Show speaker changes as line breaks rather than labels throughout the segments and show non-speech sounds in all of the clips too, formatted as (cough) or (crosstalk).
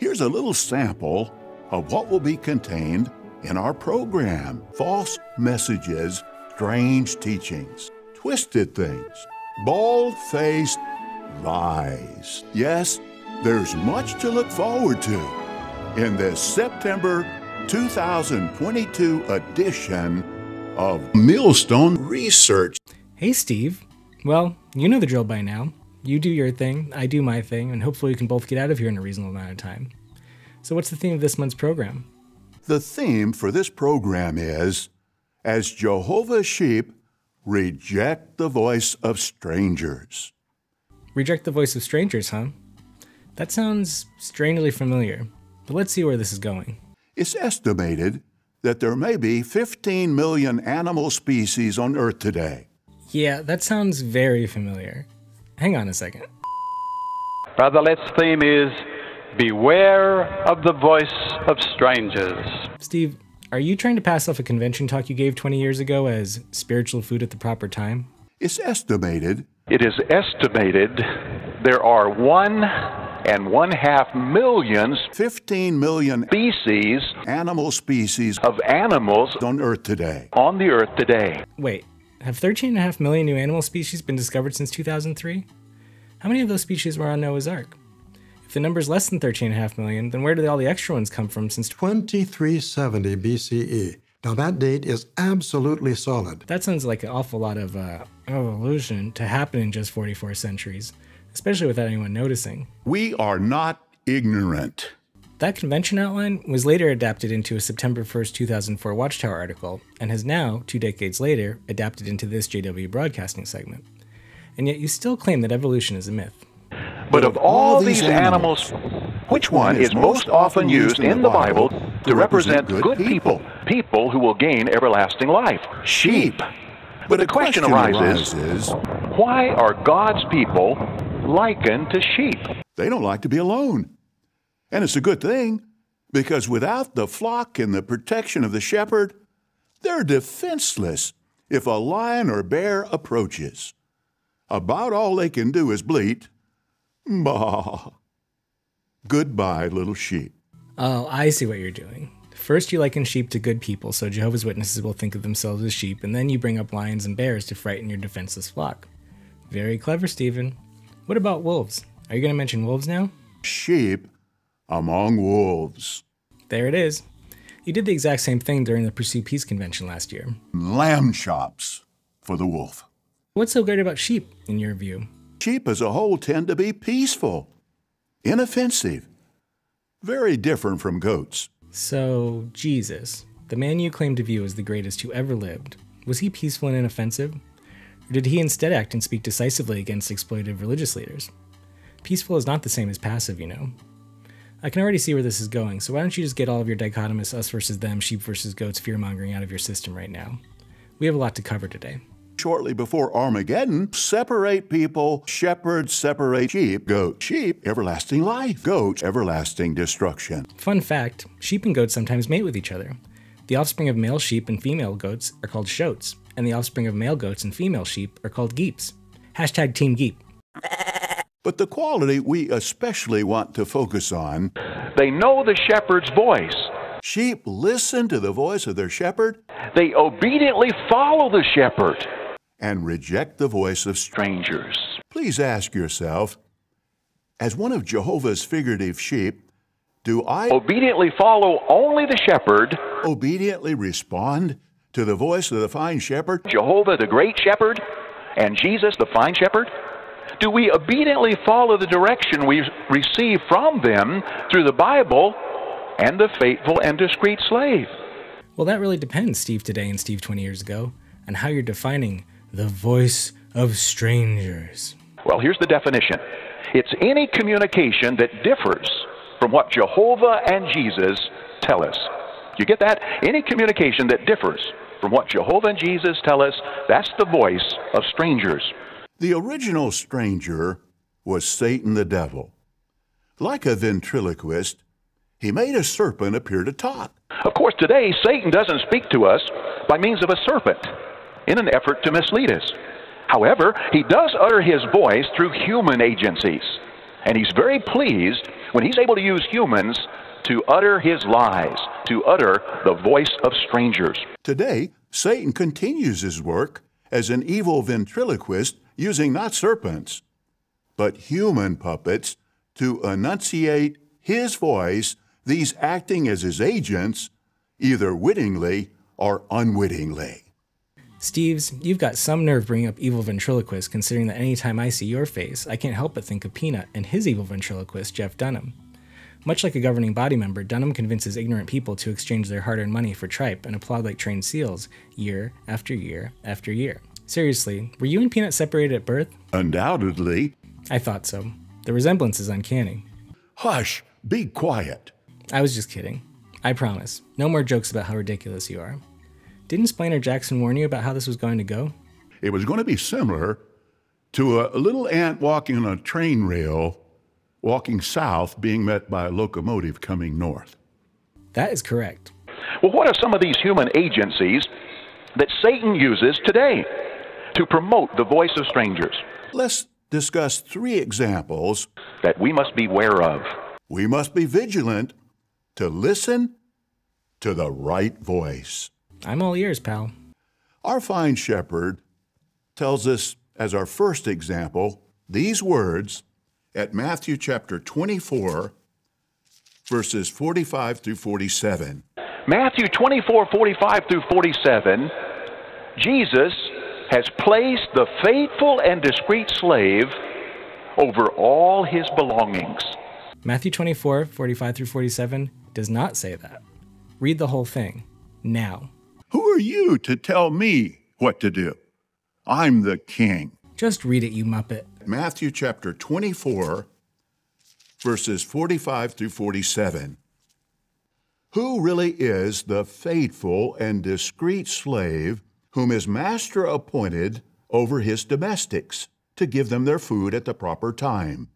Here's a little sample of what will be contained in our program false messages, strange teachings, twisted things, bald faced lies. Yes, there's much to look forward to in this September 2022 edition of Millstone Research.
Hey, Steve. Well, you know the drill by now. You do your thing, I do my thing, and hopefully we can both get out of here in a reasonable amount of time. So, what's the theme of this month's program?
The theme for this program is As Jehovah's sheep reject the voice of strangers.
Reject the voice of strangers, huh? That sounds strangely familiar, but let's see where this is going.
It's estimated that there may be 15 million animal species on Earth today.
Yeah, that sounds very familiar. Hang on a second.
Brother Lett's theme is Beware of the Voice of Strangers.
Steve, are you trying to pass off a convention talk you gave 20 years ago as spiritual food at the proper time?
It's estimated
It is estimated there are one and one half million
15 million
species
animal species
of animals
on Earth today.
on the earth today.
Wait, have 13.5 million new animal species been discovered since 2003? How many of those species were on Noah's Ark? If the number's less than 13.5 million, then where did all the extra ones come from since
2370 BCE. Now, that date is absolutely solid.
That sounds like an awful lot of uh, evolution to happen in just 44 centuries, especially without anyone noticing.
We are not ignorant.
That convention outline was later adapted into a September 1st, 2004 Watchtower article, and has now, two decades later, adapted into this JW broadcasting segment. And yet you still claim that evolution is a myth.
But of all these animals, which one is most often used in the Bible to represent good people, people who will gain everlasting life?
Sheep.
But the question arises is why are God's people likened to sheep?
they don't like to be alone. And it's a good thing because without the flock and the protection of the shepherd, they're defenseless if a lion or bear approaches. About all they can do is bleat, Bah. (laughs) Goodbye, little sheep.
Oh, I see what you're doing. First, you liken sheep to good people, so Jehovah's Witnesses will think of themselves as sheep, and then you bring up lions and bears to frighten your defenseless flock. Very clever, Stephen. What about wolves? Are you going to mention wolves now?
Sheep among wolves.
There it is. You did the exact same thing during the Pursue Peace convention last year.
Lamb chops for the wolf.
What's so great about sheep, in your view?
Sheep as a whole tend to be peaceful, inoffensive, very different from goats.
So, Jesus, the man you claim to view as the greatest who ever lived, was he peaceful and inoffensive? Or did he instead act and speak decisively against exploitative religious leaders? Peaceful is not the same as passive, you know. I can already see where this is going, so why don't you just get all of your dichotomous us versus them, sheep versus goats fear mongering out of your system right now? We have a lot to cover today.
Shortly before Armageddon, separate people, shepherds separate sheep, goat, sheep, everlasting life, goats, everlasting destruction.
Fun fact sheep and goats sometimes mate with each other. The offspring of male sheep and female goats are called shoats, and the offspring of male goats and female sheep are called geeps. Hashtag Team Geep.
But the quality we especially want to focus on
They know the shepherd's voice.
sheep listen to the voice of their shepherd
They obediently follow the shepherd.
And reject the voice of strangers.
Strangers.
Please ask yourself as one of Jehovah's figurative sheep, do I
Obediently follow only the shepherd,
obediently respond to the voice of the fine shepherd?
Jehovah the great shepherd, and Jesus the fine shepherd? Do we obediently follow the direction we receive from them through the Bible and the faithful and discreet slave?
Well, that really depends, Steve today and Steve 20 years ago, on how you're defining the voice of strangers.
Well, here's the definition it's any communication that differs from what Jehovah and Jesus
tell us. You get that? Any communication that differs from what Jehovah and Jesus tell us, that's the voice of strangers.
The original stranger was Satan the devil. Like a ventriloquist, he made a serpent appear to talk.
Of course, today, Satan doesn't speak to us by means of a serpent in an effort to mislead us. However, he does utter his voice through human agencies. And he's very pleased when he's able to use humans to utter his lies, to utter the voice of strangers.
Today, Satan continues his work as an evil ventriloquist using not serpents, but human puppets to enunciate his voice, these acting as his agents, either wittingly or unwittingly.
Steves, you've got some nerve bringing up evil ventriloquist, considering that anytime I see your face, I can't help but think of Peanut and his evil ventriloquist, Jeff Dunham. Much like a governing body member, Dunham convinces ignorant people to exchange their hard earned money for tripe and applaud like trained seals, year after year after year. Seriously, were you and Peanut separated at birth?
Undoubtedly.
I thought so. The resemblance is uncanny.
Hush, be quiet.
I was just kidding. I promise. No more jokes about how ridiculous you are. Didn't Splane or Jackson warn you about how this was going to go?
It was going to be similar to a little ant walking on a train rail, walking south, being met by a locomotive coming north.
That is correct.
Well, what are some of these human agencies that Satan uses today to promote the voice of strangers
Let's discuss three examples.
that we must beware of?
We must be vigilant to listen to the right voice.
I'm all ears, pal.
Our fine shepherd tells us as our first example these words at Matthew chapter 24, verses 45 through 47.
Matthew 24, 45 through 47, Jesus has placed the faithful and discreet slave over all his belongings.
Matthew 24, 45 through 47 does not say that. Read the whole thing. Now.
Who are you to tell me what to do? I'm the king.
Just read it, you muppet.
Matthew chapter 24, verses 45 through 47. Who really is the faithful and discreet slave whom his master appointed over his domestics to give them their food at the proper time?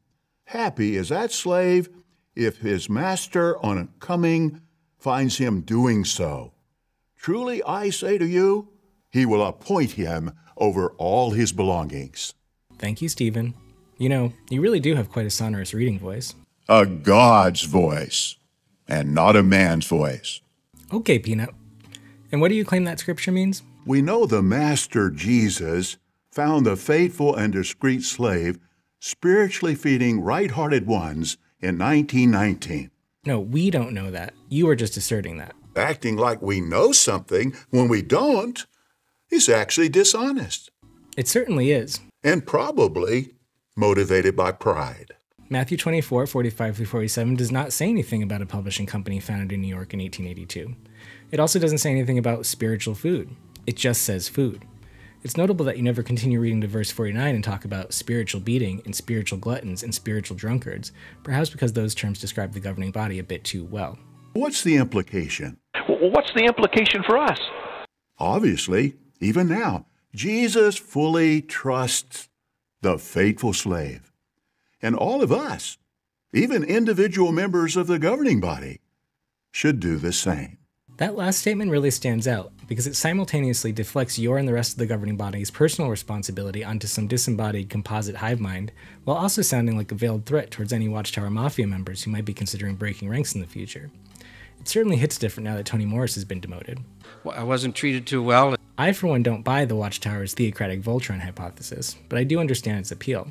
Happy is that slave if his master on coming finds him doing so. Truly I say to you, he will appoint him over all his belongings.
Thank you, Stephen. You know, you really do have quite a sonorous reading voice.
A God's voice, and not a man's voice.
Okay, Peanut. And what do you claim that scripture means?
We know the Master Jesus found the faithful and discreet slave spiritually feeding right hearted ones in 1919.
No, we don't know that. You are just asserting that.
Acting like we know something when we don't is actually dishonest
It certainly is.
and probably motivated by pride.
Matthew 24, 45 through 47 does not say anything about a publishing company founded in New York in 1882. It also doesn't say anything about spiritual food. It just says food. It's notable that you never continue reading to verse 49 and talk about spiritual beating and spiritual gluttons and spiritual drunkards, perhaps because those terms describe the governing body a bit too well.
What's the implication?
W- What's the implication for us?
Obviously, even now, Jesus fully trusts the faithful slave. And all of us, even individual members of the governing body, should do the same.
That last statement really stands out because it simultaneously deflects your and the rest of the governing body's personal responsibility onto some disembodied composite hive mind, while also sounding like a veiled threat towards any Watchtower Mafia members who might be considering breaking ranks in the future. It certainly hits different now that Tony Morris has been demoted.
Well, I wasn't treated too well.
I, for one, don't buy the Watchtower's theocratic Voltron hypothesis, but I do understand its appeal.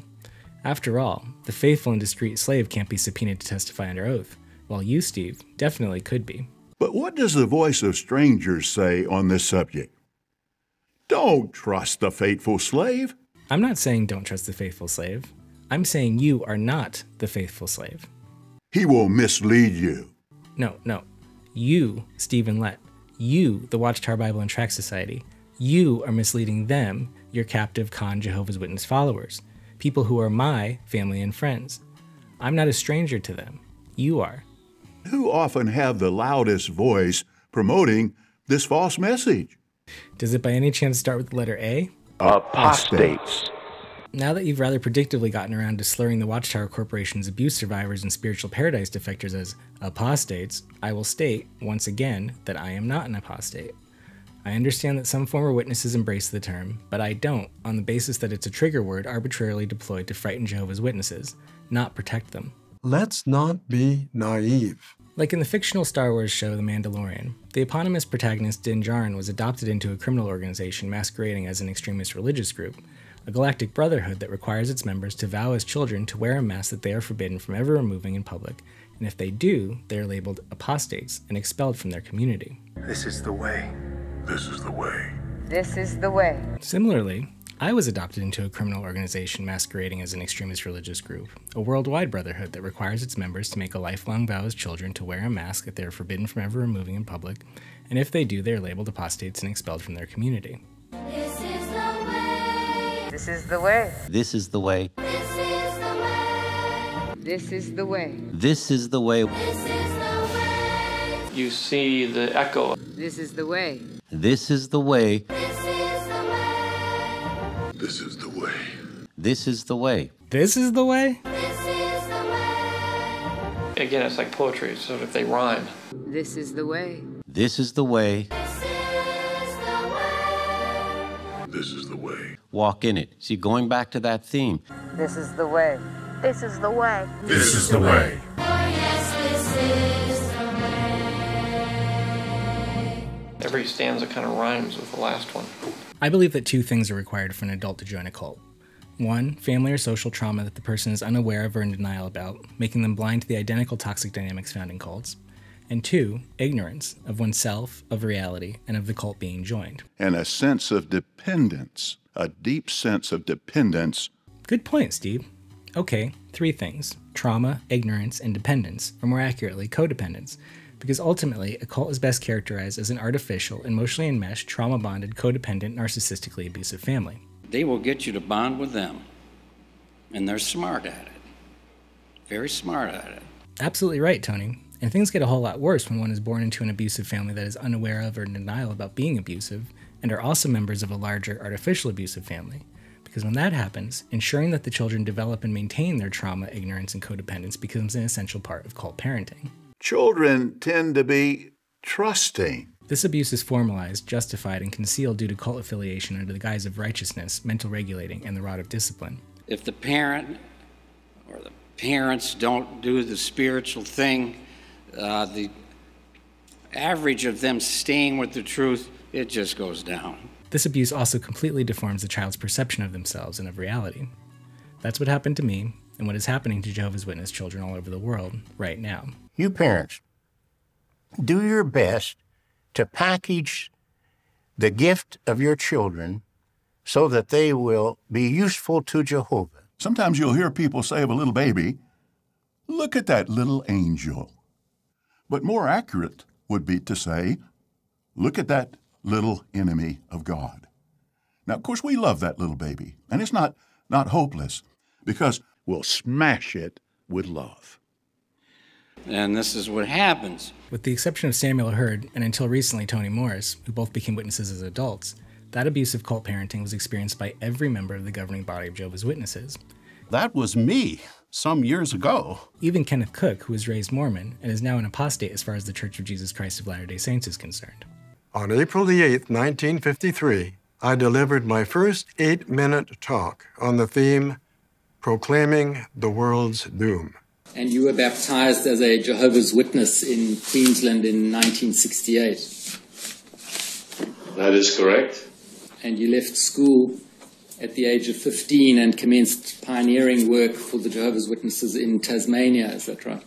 After all, the faithful and discreet slave can't be subpoenaed to testify under oath, while you, Steve, definitely could be.
But what does the voice of strangers say on this subject? Don't trust the faithful slave.
I'm not saying don't trust the faithful slave. I'm saying you are not the faithful slave.
He will mislead you.
No, no. You, Stephen Lett. You, the Watchtower Bible and Tract Society. You are misleading them, your captive con Jehovah's Witness followers, people who are my family and friends. I'm not a stranger to them. You are.
Who often have the loudest voice promoting this false message?
Does it by any chance start with the letter A?
Apostates.
Now that you've rather predictably gotten around to slurring the Watchtower Corporation's abuse survivors and spiritual paradise defectors as apostates, I will state, once again, that I am not an apostate. I understand that some former witnesses embrace the term, but I don't, on the basis that it's a trigger word arbitrarily deployed to frighten Jehovah's Witnesses, not protect them.
Let's not be naive.
Like in the fictional Star Wars show The Mandalorian, the eponymous protagonist Din Djarin was adopted into a criminal organization masquerading as an extremist religious group, a galactic brotherhood that requires its members to vow as children to wear a mask that they are forbidden from ever removing in public, and if they do, they are labeled apostates and expelled from their community.
This is the way.
This is the way.
This is the way.
Similarly, I was adopted into a criminal organization masquerading as an extremist religious group, a worldwide brotherhood that requires its members to make a lifelong vow as children to wear a mask that they are forbidden from ever removing in public, and if they do, they are labeled apostates and expelled from their community.
This is the way. This is the way.
This is the way.
This is the way.
This is the way.
You see the echo.
This is the way.
This is the way.
This is the way.
This is the way.
This is the way?
Again, it's like poetry, so if they rhyme.
This is the way.
This is the way. Walk in it. See, going back to that theme,
This is the way.
This is the way.
This is the way.
Every stanza kind of rhymes with the last one.
I believe that two things are required for an adult to join a cult. One, family or social trauma that the person is unaware of or in denial about, making them blind to the identical toxic dynamics found in cults. And two, ignorance of oneself, of reality, and of the cult being joined.
And a sense of dependence, a deep sense of dependence.
Good point, Steve. Okay, three things trauma, ignorance, and dependence, or more accurately, codependence. Because ultimately, a cult is best characterized as an artificial, emotionally enmeshed, trauma bonded, codependent, narcissistically abusive family.
They will get you to bond with them. And they're smart at it. Very smart at it.
Absolutely right, Tony. And things get a whole lot worse when one is born into an abusive family that is unaware of or in denial about being abusive, and are also members of a larger artificial abusive family. Because when that happens, ensuring that the children develop and maintain their trauma, ignorance, and codependence becomes an essential part of cult parenting.
Children tend to be trusting.
This abuse is formalized, justified, and concealed due to cult affiliation under the guise of righteousness, mental regulating, and the rod of discipline.
If the parent or the parents don't do the spiritual thing, uh, the average of them staying with the truth, it just goes down.
This abuse also completely deforms the child's perception of themselves and of reality. That's what happened to me, and what is happening to Jehovah's Witness children all over the world right now.
You parents, do your best to package the gift of your children so that they will be useful to Jehovah.
Sometimes you'll hear people say of a little baby, Look at that little angel. But more accurate would be to say, Look at that little enemy of God. Now, of course, we love that little baby, and it's not, not hopeless because we'll smash it with love.
And this is what happens.
With the exception of Samuel Herd and until recently Tony Morris, who both became witnesses as adults, that abusive cult parenting was experienced by every member of the governing body of Jehovah's Witnesses.
That was me some years ago.
Even Kenneth Cook, who was raised Mormon and is now an apostate as far as the Church of Jesus Christ of Latter day Saints is concerned.
On April the 8th, 1953, I delivered my first eight minute talk on the theme Proclaiming the World's Doom.
And you were baptized as a Jehovah's Witness in Queensland in 1968.
That is correct.
And you left school at the age of 15 and commenced pioneering work for the Jehovah's Witnesses in Tasmania, is that right?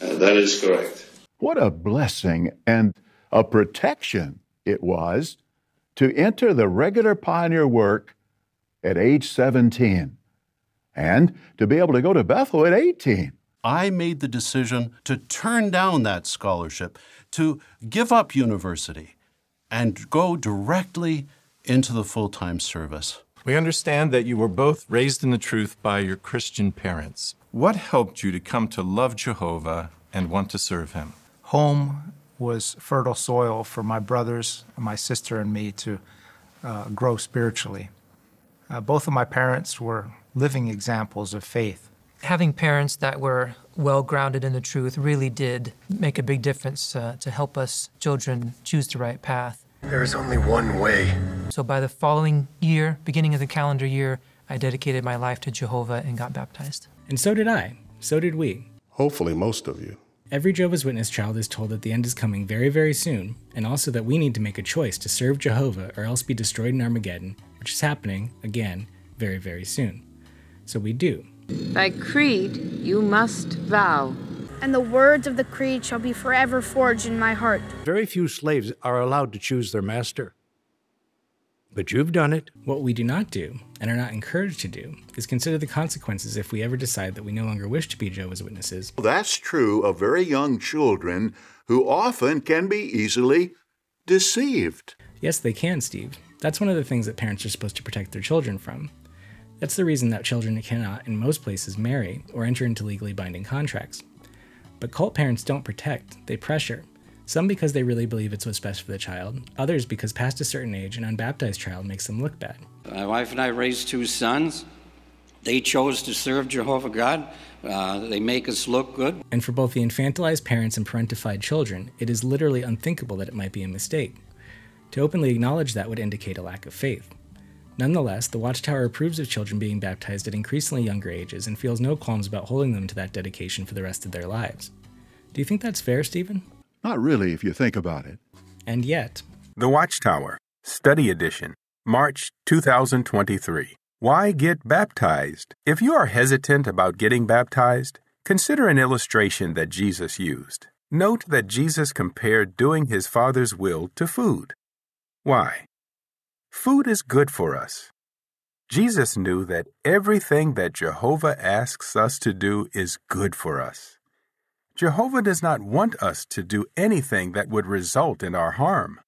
Uh, that is correct.
What a blessing and a protection it was to enter the regular pioneer work at age 17 and to be able to go to Bethel at 18.
I made the decision to turn down that scholarship, to give up university, and go directly into the full time service.
We understand that you were both raised in the truth by your Christian parents.
What helped you to come to love Jehovah and want to serve Him?
Home was fertile soil for my brothers, my sister, and me to uh, grow spiritually. Uh, both of my parents were living examples of faith.
Having parents that were well grounded in the truth really did make a big difference uh, to help us children choose the right path.
There is only one way.
So by the following year, beginning of the calendar year, I dedicated my life to Jehovah and got baptized.
And so did I. So did we.
Hopefully, most of you.
Every Jehovah's Witness child is told that the end is coming very, very soon, and also that we need to make a choice to serve Jehovah or else be destroyed in Armageddon, which is happening, again, very, very soon. So we do.
By creed, you must vow.
And the words of the creed shall be forever forged in my heart.
Very few slaves are allowed to choose their master. But you've done it.
What we do not do, and are not encouraged to do, is consider the consequences if we ever decide that we no longer wish to be Jehovah's Witnesses.
That's true of very young children who often can be easily deceived.
Yes, they can, Steve. That's one of the things that parents are supposed to protect their children from. That's the reason that children cannot, in most places, marry or enter into legally binding contracts. But cult parents don't protect, they pressure. Some because they really believe it's what's best for the child, others because past a certain age, an unbaptized child makes them look bad.
My wife and I raised two sons. They chose to serve Jehovah God. Uh, they make us look good.
And for both the infantilized parents and parentified children, it is literally unthinkable that it might be a mistake. To openly acknowledge that would indicate a lack of faith. Nonetheless, the Watchtower approves of children being baptized at increasingly younger ages and feels no qualms about holding them to that dedication for the rest of their lives. Do you think that's fair, Stephen?
Not really, if you think about it.
And yet,
The Watchtower, Study Edition, March 2023. Why get baptized? If you are hesitant about getting baptized, consider an illustration that Jesus used. Note that Jesus compared doing his Father's will to food. Why? Food is good for us. Jesus knew that everything that Jehovah asks us to do is good for us. Jehovah does not want us to do anything that would result in our harm.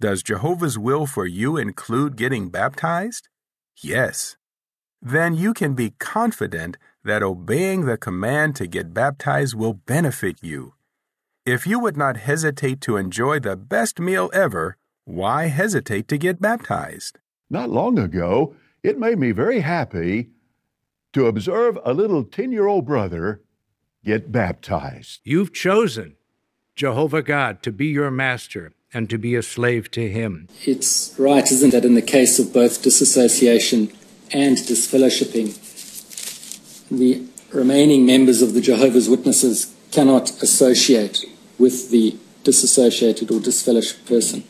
Does Jehovah's will for you include getting baptized? Yes. Then you can be confident that obeying the command to get baptized will benefit you. If you would not hesitate to enjoy the best meal ever, why hesitate to get baptized?
Not long ago, it made me very happy to observe a little 10 year old brother get baptized.
You've chosen Jehovah God to be your master and to be a slave to him.
It's right, isn't it, in the case of both disassociation and disfellowshipping, the remaining members of the Jehovah's Witnesses cannot associate with the disassociated or disfellowshipped person.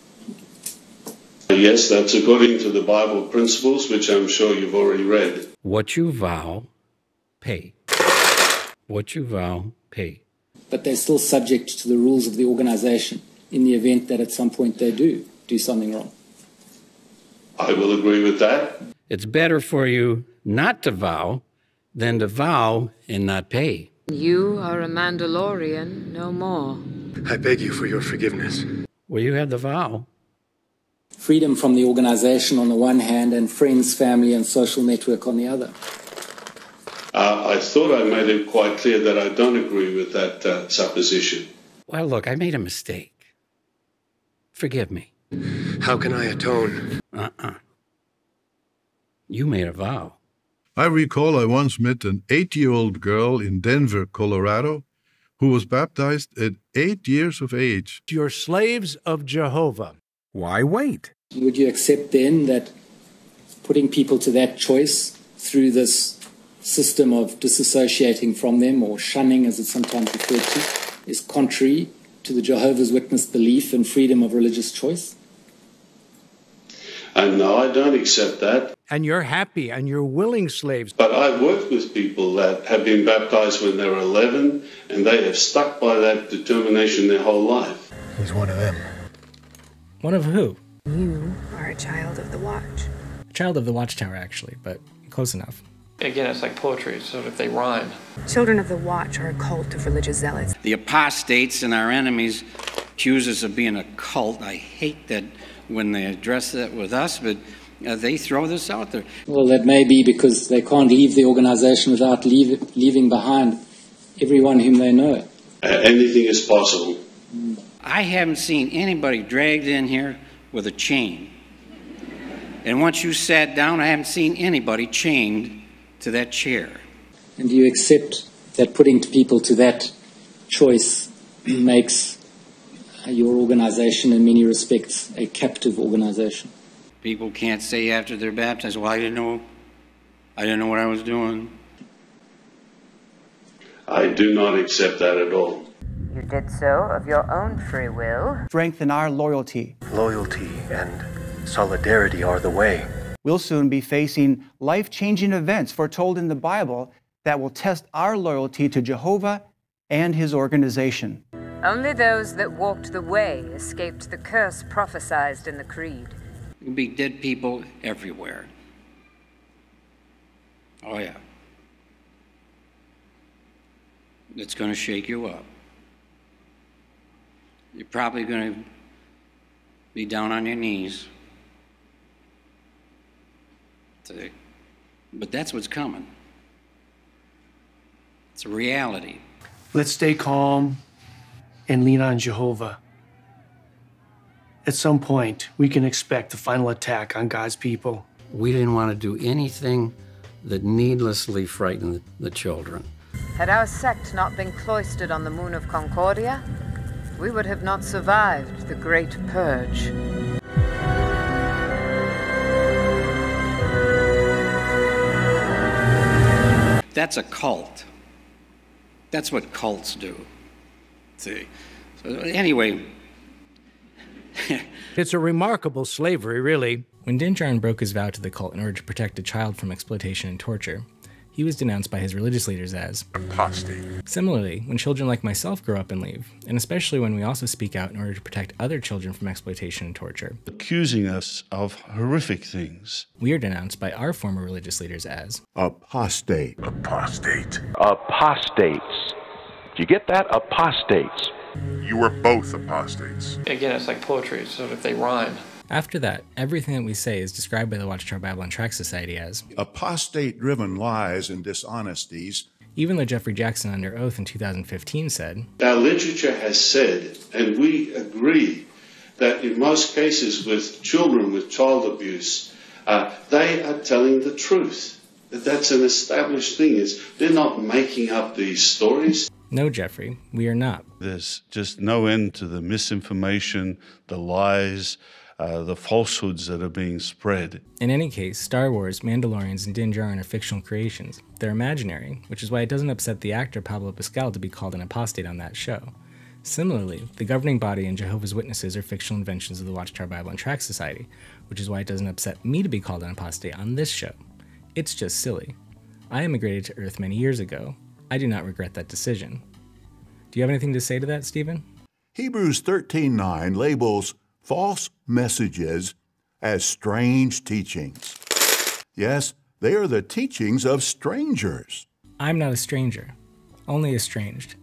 Yes, that's according to the Bible principles, which I'm sure you've already read.
What you vow, pay. What you vow, pay.
But they're still subject to the rules of the organization in the event that at some point they do do something wrong.
I will agree with that.
It's better for you not to vow than to vow and not pay.
You are a Mandalorian no more.
I beg you for your forgiveness.
Well, you had the vow.
Freedom from the organization on the one hand, and friends, family, and social network on the other.
Uh, I thought I made it quite clear that I don't agree with that uh, supposition.
Well, look, I made a mistake. Forgive me.
How can I atone?
Uh uh You made a vow.
I recall I once met an eight year old girl in Denver, Colorado, who was baptized at eight years of age.
You're slaves of Jehovah.
Why wait?
Would you accept then that putting people to that choice through this system of disassociating from them or shunning, as it's sometimes referred to, is contrary to the Jehovah's Witness belief in freedom of religious choice?
And no, I don't accept that.
And you're happy and you're willing slaves.
But I've worked with people that have been baptized when they were 11 and they have stuck by that determination their whole life.
He's one of them.
One of who?
You are a child of the watch.
A child of the Watchtower, actually, but close enough.
Again, it's like poetry, so if they rhyme.
Children of the watch are a cult of religious zealots.
The apostates and our enemies accuse us of being a cult. I hate that when they address that with us, but uh, they throw this out there.
Well, that may be because they can't leave the organization without leave, leaving behind everyone whom they know.
Uh, anything is possible.
I haven't seen anybody dragged in here with a chain. And once you sat down, I haven't seen anybody chained to that chair.
And do you accept that putting people to that choice makes uh, your organization, in many respects, a captive organization?
People can't say after they're baptized, well, I didn't know, I didn't know what I was doing.
I do not accept that at all.
You did so of your own free will.
Strengthen our loyalty.
Loyalty and solidarity are the way.
We'll soon be facing life changing events foretold in the Bible that will test our loyalty to Jehovah and his organization.
Only those that walked the way escaped the curse prophesied in the Creed.
There'll be dead people everywhere. Oh, yeah. It's going to shake you up. You're probably going to be down on your knees. See? But that's what's coming. It's a reality.
Let's stay calm and lean on Jehovah. At some point, we can expect the final attack on God's people.
We didn't want to do anything that needlessly frightened the children.
Had our sect not been cloistered on the moon of Concordia, we would have not survived the Great Purge.
That's a cult. That's what cults do. See? So, anyway. (laughs)
it's a remarkable slavery, really.
When Din Djarin broke his vow to the cult in order to protect a child from exploitation and torture, he was denounced by his religious leaders as
apostate.
Similarly, when children like myself grow up and leave, and especially when we also speak out in order to protect other children from exploitation and torture,
accusing us of horrific things,
we are denounced by our former religious leaders as
apostate.
Apostate. Apostates. Do you get that? Apostates.
You were both apostates.
Again, it's like poetry, so if they rhyme.
After that, everything that we say is described by the Watchtower Bible and Tract Society as
apostate driven lies and dishonesties.
Even though Geoffrey Jackson, under oath in 2015, said
Our literature has said, and we agree, that in most cases with children with child abuse, uh, they are telling the truth. That that's an established thing. Is they're not making up these stories.
No, Geoffrey, we are not.
There's just no end to the misinformation, the lies, uh, the falsehoods that are being spread.
In any case, Star Wars, Mandalorians, and Din Djarin are fictional creations. They're imaginary, which is why it doesn't upset the actor Pablo Pascal to be called an apostate on that show. Similarly, the governing body and Jehovah's Witnesses are fictional inventions of the Watchtower Bible and Tract Society, which is why it doesn't upset me to be called an apostate on this show. It's just silly. I immigrated to Earth many years ago. I do not regret that decision. Do you have anything to say to that, Stephen?
Hebrews 13:9 labels false messages as strange teachings. Yes, they are the teachings of strangers.
I'm not a stranger, only estranged.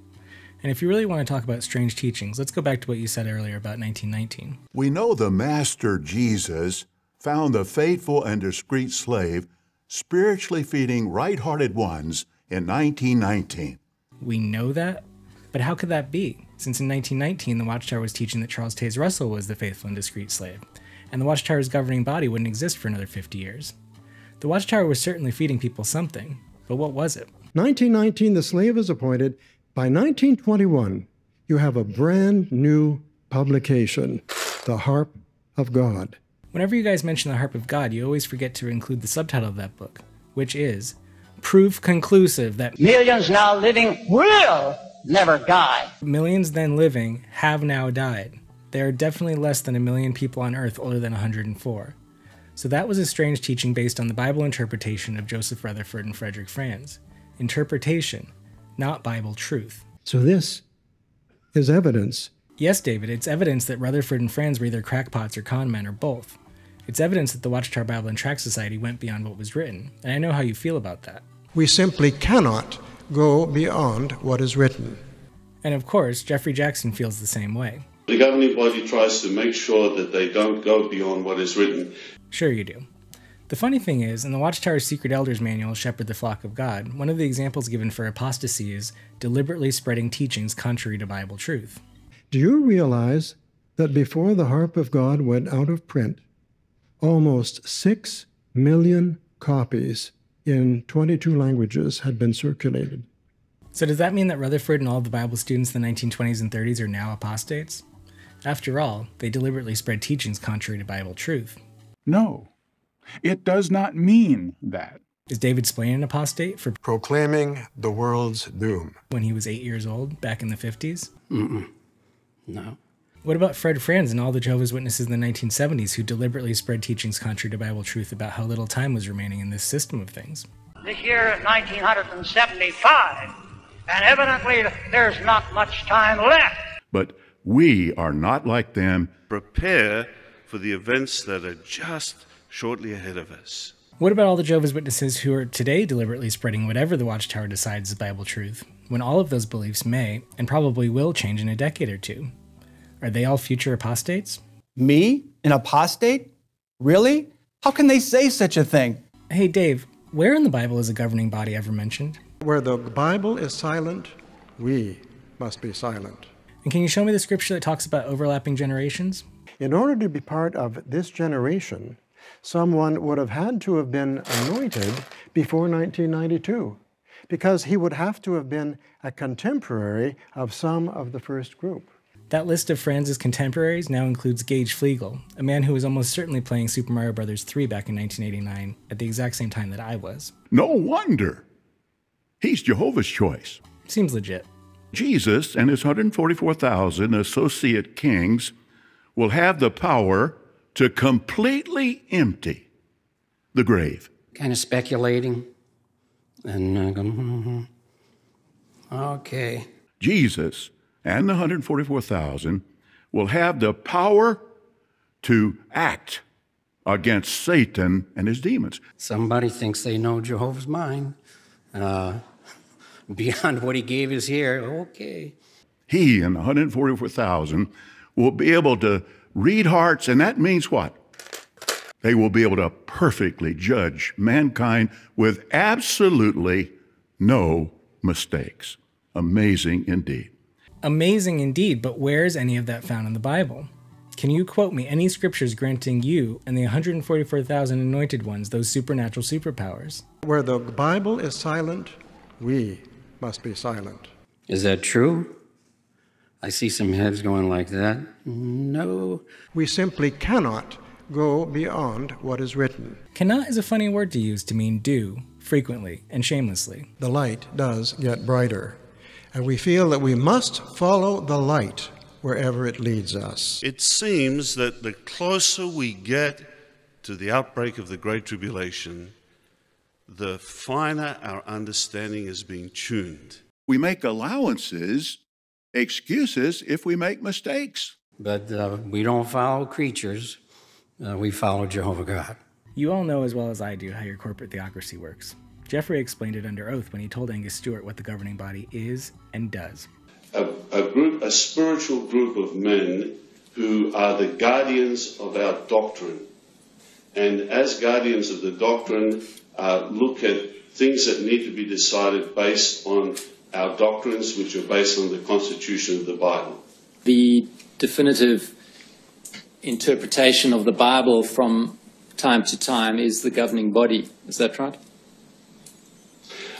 And if you really want to talk about strange teachings, let's go back to what you said earlier about 1919.
We know the Master Jesus found the faithful and discreet slave spiritually feeding right hearted ones in 1919.
We know that? But how could that be? Since in 1919, the Watchtower was teaching that Charles Taze Russell was the faithful and discreet slave, and the Watchtower's governing body wouldn't exist for another 50 years. The Watchtower was certainly feeding people something, but what was it?
1919, the slave is appointed. By 1921, you have a brand new publication, The Harp of God.
Whenever you guys mention the Harp of God, you always forget to include the subtitle of that book, which is Proof Conclusive that
millions now living will never die.
Millions then living have now died. There are definitely less than a million people on Earth older than 104. So that was a strange teaching based on the Bible interpretation of Joseph Rutherford and Frederick Franz. Interpretation, not Bible truth.
So this is evidence.
Yes, David, it's evidence that Rutherford and Franz were either crackpots or con men or both. It's evidence that the Watchtower Bible and Tract Society went beyond what was written, and I know how you feel about that.
We simply cannot go beyond what is written.
And of course, Geoffrey Jackson feels the same way.
The governing body tries to make sure that they don't go beyond what is written.
Sure, you do. The funny thing is, in the Watchtower's Secret Elders Manual, Shepherd the Flock of God, one of the examples given for apostasy is deliberately spreading teachings contrary to Bible truth.
Do you realize that before the Harp of God went out of print, almost 6 million copies in 22 languages had been circulated?
So, does that mean that Rutherford and all the Bible students in the 1920s and 30s are now apostates? After all, they deliberately spread teachings contrary to Bible truth.
No, it does not mean that.
Is David Splane an apostate for
proclaiming the world's doom
when he was eight years old back in the 50s?
Mm-mm. No.
What about Fred Franz and all the Jehovah's Witnesses in the 1970s who deliberately spread teachings contrary to Bible truth about how little time was remaining in this system of things?
This year is 1975, and evidently there's not much time left.
But we are not like them.
Prepare for the events that are just shortly ahead of us.
What about all the Jehovah's Witnesses who are today deliberately spreading whatever the Watchtower decides is Bible truth, when all of those beliefs may and probably will change in a decade or two? Are they all future apostates?
Me? An apostate? Really? How can they say such a thing?
Hey, Dave, where in the Bible is a governing body ever mentioned?
Where the Bible is silent, we must be silent.
And can you show me the scripture that talks about overlapping generations?
In order to be part of this generation, someone would have had to have been anointed before 1992 because he would have to have been a contemporary of some of the first group.
That list of Franz's contemporaries now includes Gage Fleegle, a man who was almost certainly playing Super Mario Bros. 3 back in 1989 at the exact same time that I was.
No wonder. He's Jehovah's choice.
Seems legit.
Jesus and his 144,000 associate kings will have the power to completely empty the grave.
Kind of speculating. And uh, (laughs) okay.
Jesus and the 144,000 will have the power to act against Satan and his demons.
Somebody thinks they know Jehovah's mind. Uh, (laughs) beyond what he gave us here, okay.
He and the 144,000 will be able to read hearts, and that means what? They will be able to perfectly judge mankind with absolutely no mistakes. Amazing indeed.
Amazing indeed, but where is any of that found in the Bible? Can you quote me any scriptures granting you and the 144,000 anointed ones those supernatural superpowers?
Where the Bible is silent, we must be silent.
Is that true? I see some heads going like that. No.
We simply cannot go beyond what is written.
Cannot is a funny word to use to mean do, frequently, and shamelessly.
The light does get brighter, and we feel that we must follow the light wherever it leads us.
It seems that the closer we get to the outbreak of the Great Tribulation, the finer our understanding is being tuned.
We make allowances, excuses, if we make mistakes.
But uh, we don't follow creatures, uh, we follow Jehovah God.
You all know as well as I do how your corporate theocracy works. Geoffrey explained it under oath when he told Angus Stewart what the governing body is and does.
A, a group, a spiritual group of men who are the guardians of our doctrine. And as guardians of the doctrine, uh, look at things that need to be decided based on our doctrines, which are based on the constitution of the Bible.
The definitive interpretation of the Bible from time to time is the governing body. Is that right?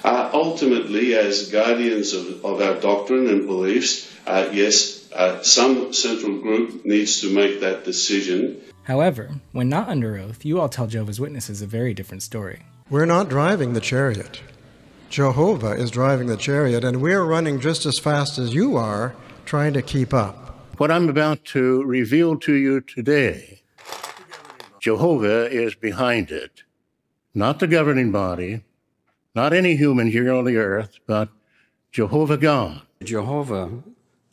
Uh, ultimately, as guardians of, of, our doctrine and beliefs, uh, yes, uh, some central group needs to make that decision.
However, when not under oath, you all tell Jehovah's Witnesses a very different story.
We're not driving the chariot. Jehovah is driving the chariot, and we're running just as fast as you are trying to keep up.
What I'm about to reveal to you today, Jehovah is behind it. Not the governing body, not any human here on the earth, but Jehovah God.
Jehovah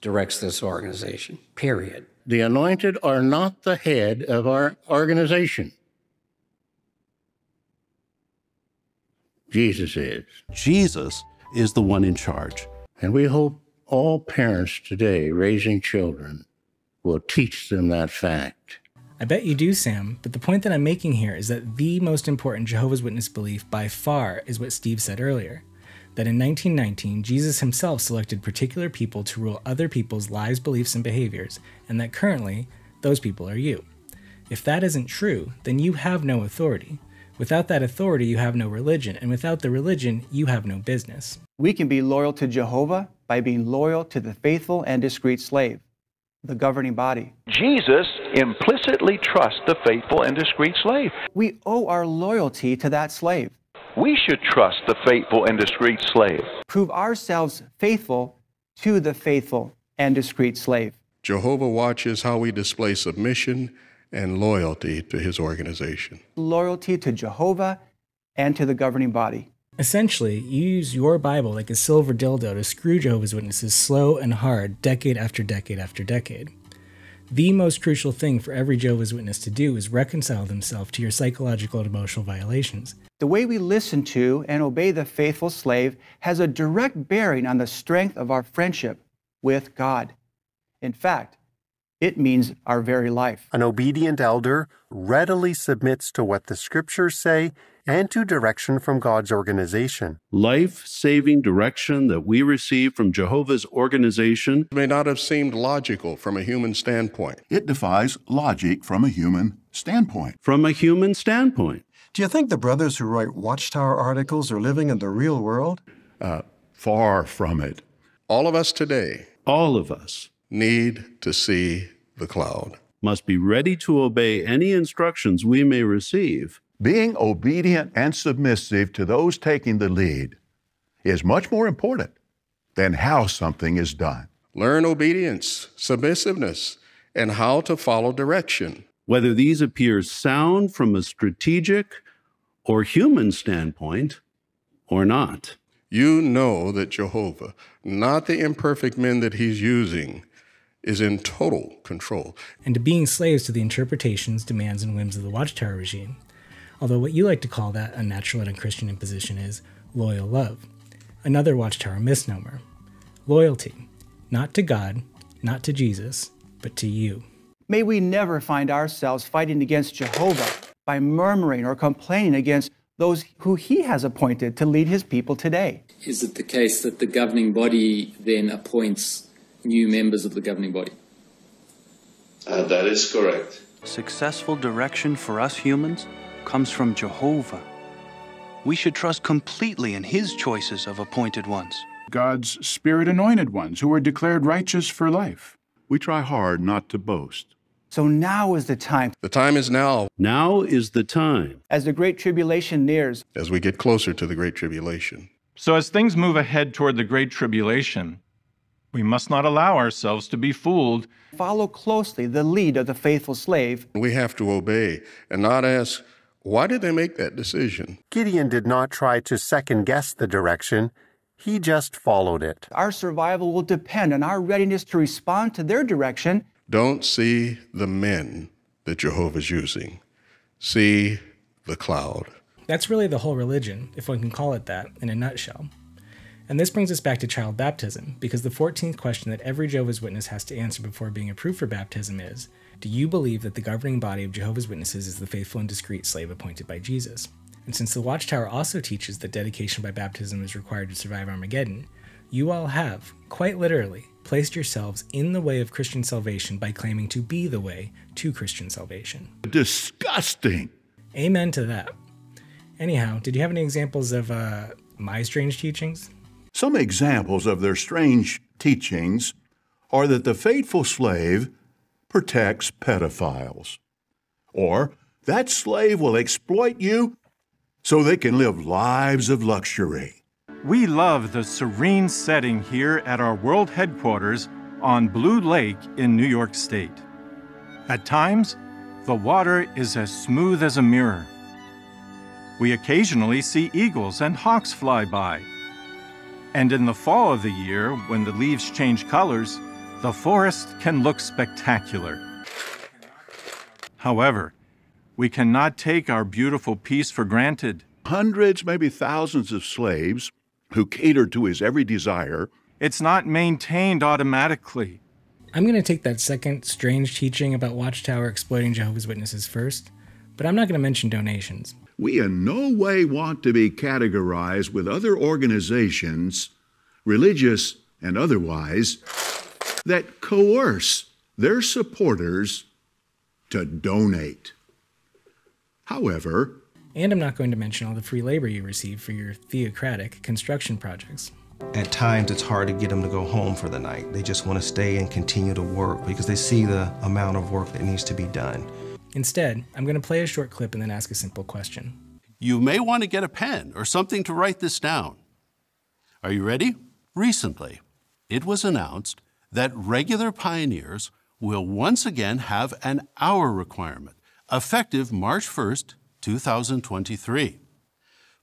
directs this organization, period.
The anointed are not the head of our organization. Jesus is.
Jesus is the one in charge.
And we hope all parents today raising children will teach them that fact.
I bet you do, Sam, but the point that I'm making here is that the most important Jehovah's Witness belief by far is what Steve said earlier that in 1919, Jesus himself selected particular people to rule other people's lives, beliefs, and behaviors, and that currently, those people are you. If that isn't true, then you have no authority. Without that authority, you have no religion, and without the religion, you have no business.
We can be loyal to Jehovah by being loyal to the faithful and discreet slave, the governing body.
Jesus implicitly trusts the faithful and discreet slave.
We owe our loyalty to that slave.
We should trust the faithful and discreet slave.
Prove ourselves faithful to the faithful and discreet slave.
Jehovah watches how we display submission and loyalty to his organization.
Loyalty to Jehovah and to the governing body.
Essentially, you use your Bible like a silver dildo to screw Jehovah's Witnesses slow and hard, decade after decade after decade. The most crucial thing for every Jehovah's Witness to do is reconcile themselves to your psychological and emotional violations.
The way we listen to and obey the faithful slave has a direct bearing on the strength of our friendship with God. In fact, it means our very life.
An obedient elder readily submits to what the scriptures say and to direction from God's organization.
Life saving direction that we receive from Jehovah's organization
may not have seemed logical from a human standpoint.
It defies logic from a human standpoint.
From a human standpoint.
Do you think the brothers who write Watchtower articles are living in the real world?
Uh, far from it.
All of us today,
all of us,
need to see the cloud.
Must be ready to obey any instructions we may receive.
Being obedient and submissive to those taking the lead is much more important than how something is done.
Learn obedience, submissiveness, and how to follow direction.
Whether these appear sound from a strategic or human standpoint or not.
You know that Jehovah, not the imperfect men that he's using, is in total control.
And to being slaves to the interpretations, demands, and whims of the Watchtower regime. Although what you like to call that unnatural and unchristian imposition is loyal love. Another Watchtower misnomer. Loyalty, not to God, not to Jesus, but to you.
May we never find ourselves fighting against Jehovah by murmuring or complaining against those who he has appointed to lead his people today.
Is it the case that the governing body then appoints new members of the governing body?
Uh, that is correct.
Successful direction for us humans comes from Jehovah. We should trust completely in his choices of appointed ones.
God's spirit anointed ones who are declared righteous for life.
We try hard not to boast.
So now is the time.
The time is now.
Now is the time.
As the Great Tribulation nears.
As we get closer to the Great Tribulation.
So, as things move ahead toward the Great Tribulation, we must not allow ourselves to be fooled.
Follow closely the lead of the faithful slave.
We have to obey and not ask, why did they make that decision?
Gideon did not try to second guess the direction. He just followed it.
Our survival will depend on our readiness to respond to their direction.
Don't see the men that Jehovah's using. See the cloud.
That's really the whole religion, if one can call it that, in a nutshell. And this brings us back to child baptism, because the 14th question that every Jehovah's Witness has to answer before being approved for baptism is Do you believe that the governing body of Jehovah's Witnesses is the faithful and discreet slave appointed by Jesus? And since the Watchtower also teaches that dedication by baptism is required to survive Armageddon, you all have, quite literally, placed yourselves in the way of Christian salvation by claiming to be the way to Christian salvation.
Disgusting.
Amen to that. Anyhow, did you have any examples of uh, my strange teachings?
Some examples of their strange teachings are that the faithful slave protects pedophiles, or that slave will exploit you so they can live lives of luxury.
We love the serene setting here at our world headquarters on Blue Lake in New York State. At times, the water is as smooth as a mirror. We occasionally see eagles and hawks fly by. And in the fall of the year, when the leaves change colors, the forest can look spectacular. However, we cannot take our beautiful peace for granted.
Hundreds, maybe thousands of slaves who catered to his every desire.
It's not maintained automatically.
I'm going to take that second strange teaching about Watchtower exploiting Jehovah's Witnesses first, but I'm not going to mention donations.
We in no way want to be categorized with other organizations, religious and otherwise, that coerce their supporters to donate. However,
and I'm not going to mention all the free labor you receive for your theocratic construction projects.
At times, it's hard to get them to go home for the night. They just want to stay and continue to work because they see the amount of work that needs to be done.
Instead, I'm going to play a short clip and then ask a simple question.
You may want to get a pen or something to write this down. Are you ready? Recently, it was announced that regular pioneers will once again have an hour requirement, effective March 1st, 2023.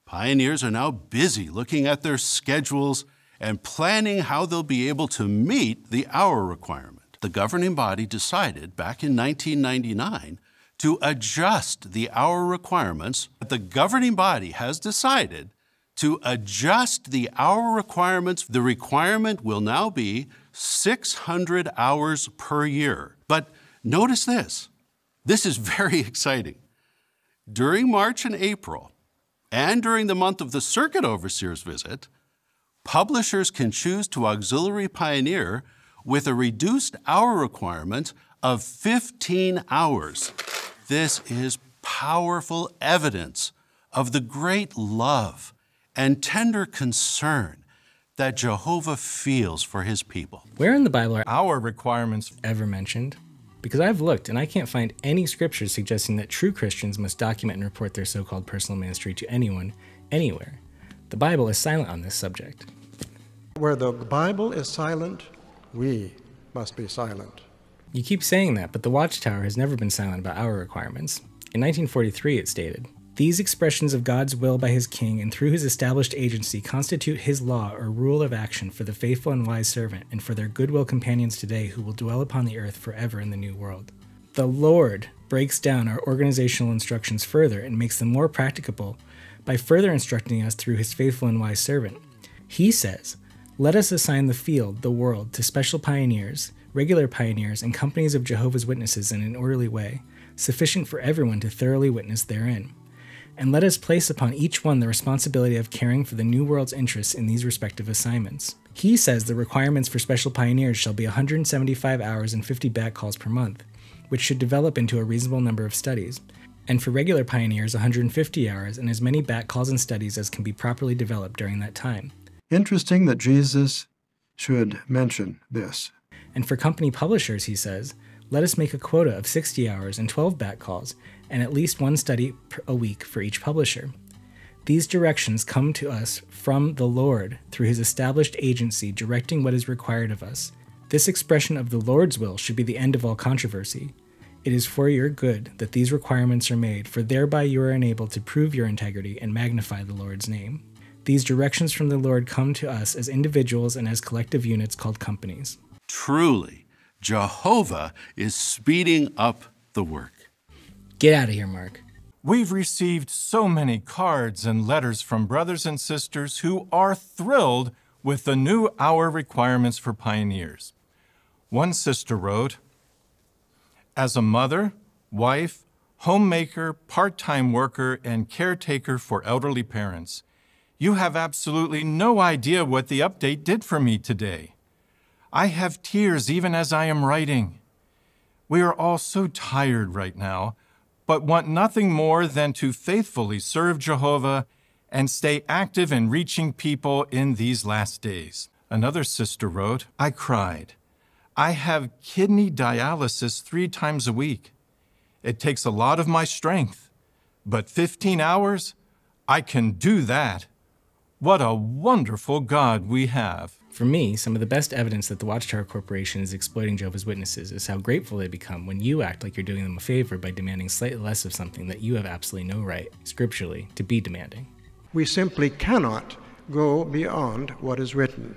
Pioneers are now busy looking at their schedules and planning how they'll be able to meet the hour requirement. The governing body decided back in 1999 to adjust the hour requirements. The governing body has decided to adjust the hour requirements. The requirement will now be 600 hours per year. But notice this this is very (laughs) exciting. During March and April, and during the month of the Circuit Overseer's visit, publishers can choose to auxiliary pioneer with a reduced hour requirement of 15 hours. This is powerful evidence of the great love and tender concern that Jehovah feels for his people.
Where in the Bible are
our requirements
ever mentioned? Because I've looked and I can't find any scriptures suggesting that true Christians must document and report their so called personal ministry to anyone, anywhere. The Bible is silent on this subject.
Where the Bible is silent, we must be silent.
You keep saying that, but the Watchtower has never been silent about our requirements. In 1943, it stated These expressions of God's will by his king and through his established agency constitute his law or rule of action for the faithful and wise servant and for their goodwill companions today who will dwell upon the earth forever in the new world. The Lord breaks down our organizational instructions further and makes them more practicable by further instructing us through his faithful and wise servant. He says, Let us assign the field, the world, to special pioneers regular pioneers, and companies of Jehovah's Witnesses in an orderly way, sufficient for everyone to thoroughly witness therein. And let us place upon each one the responsibility of caring for the New World's interests in these respective assignments. He says the requirements for special pioneers shall be 175 hours and 50 back calls per month, which should develop into a reasonable number of studies, and for regular pioneers 150 hours and as many back calls and studies as can be properly developed during that time.
Interesting that Jesus should mention this.
And for company publishers, he says, let us make a quota of 60 hours and 12 back calls, and at least one study a week for each publisher. These directions come to us from the Lord through his established agency directing what is required of us. This expression of the Lord's will should be the end of all controversy. It is for your good that these requirements are made, for thereby you are enabled to prove your integrity and magnify the Lord's name. These directions from the Lord come to us as individuals and as collective units called companies.
Truly, Jehovah is speeding up the work.
Get out of here, Mark.
We've received so many cards and letters from brothers and sisters who are thrilled with the new hour requirements for pioneers. One sister wrote As a mother, wife, homemaker, part time worker, and caretaker for elderly parents, you have absolutely no idea what the update did for me today. I have tears even as I am writing. We are all so tired right now, but want nothing more than to faithfully serve Jehovah and stay active in reaching people in these last days. Another sister wrote, I cried. I have kidney dialysis three times a week. It takes a lot of my strength, but 15 hours? I can do that. What a wonderful God we have.
For me, some of the best evidence that the Watchtower Corporation is exploiting Jehovah's Witnesses is how grateful they become when you act like you're doing them a favor by demanding slightly less of something that you have absolutely no right, scripturally, to be demanding.
We simply cannot go beyond what is written.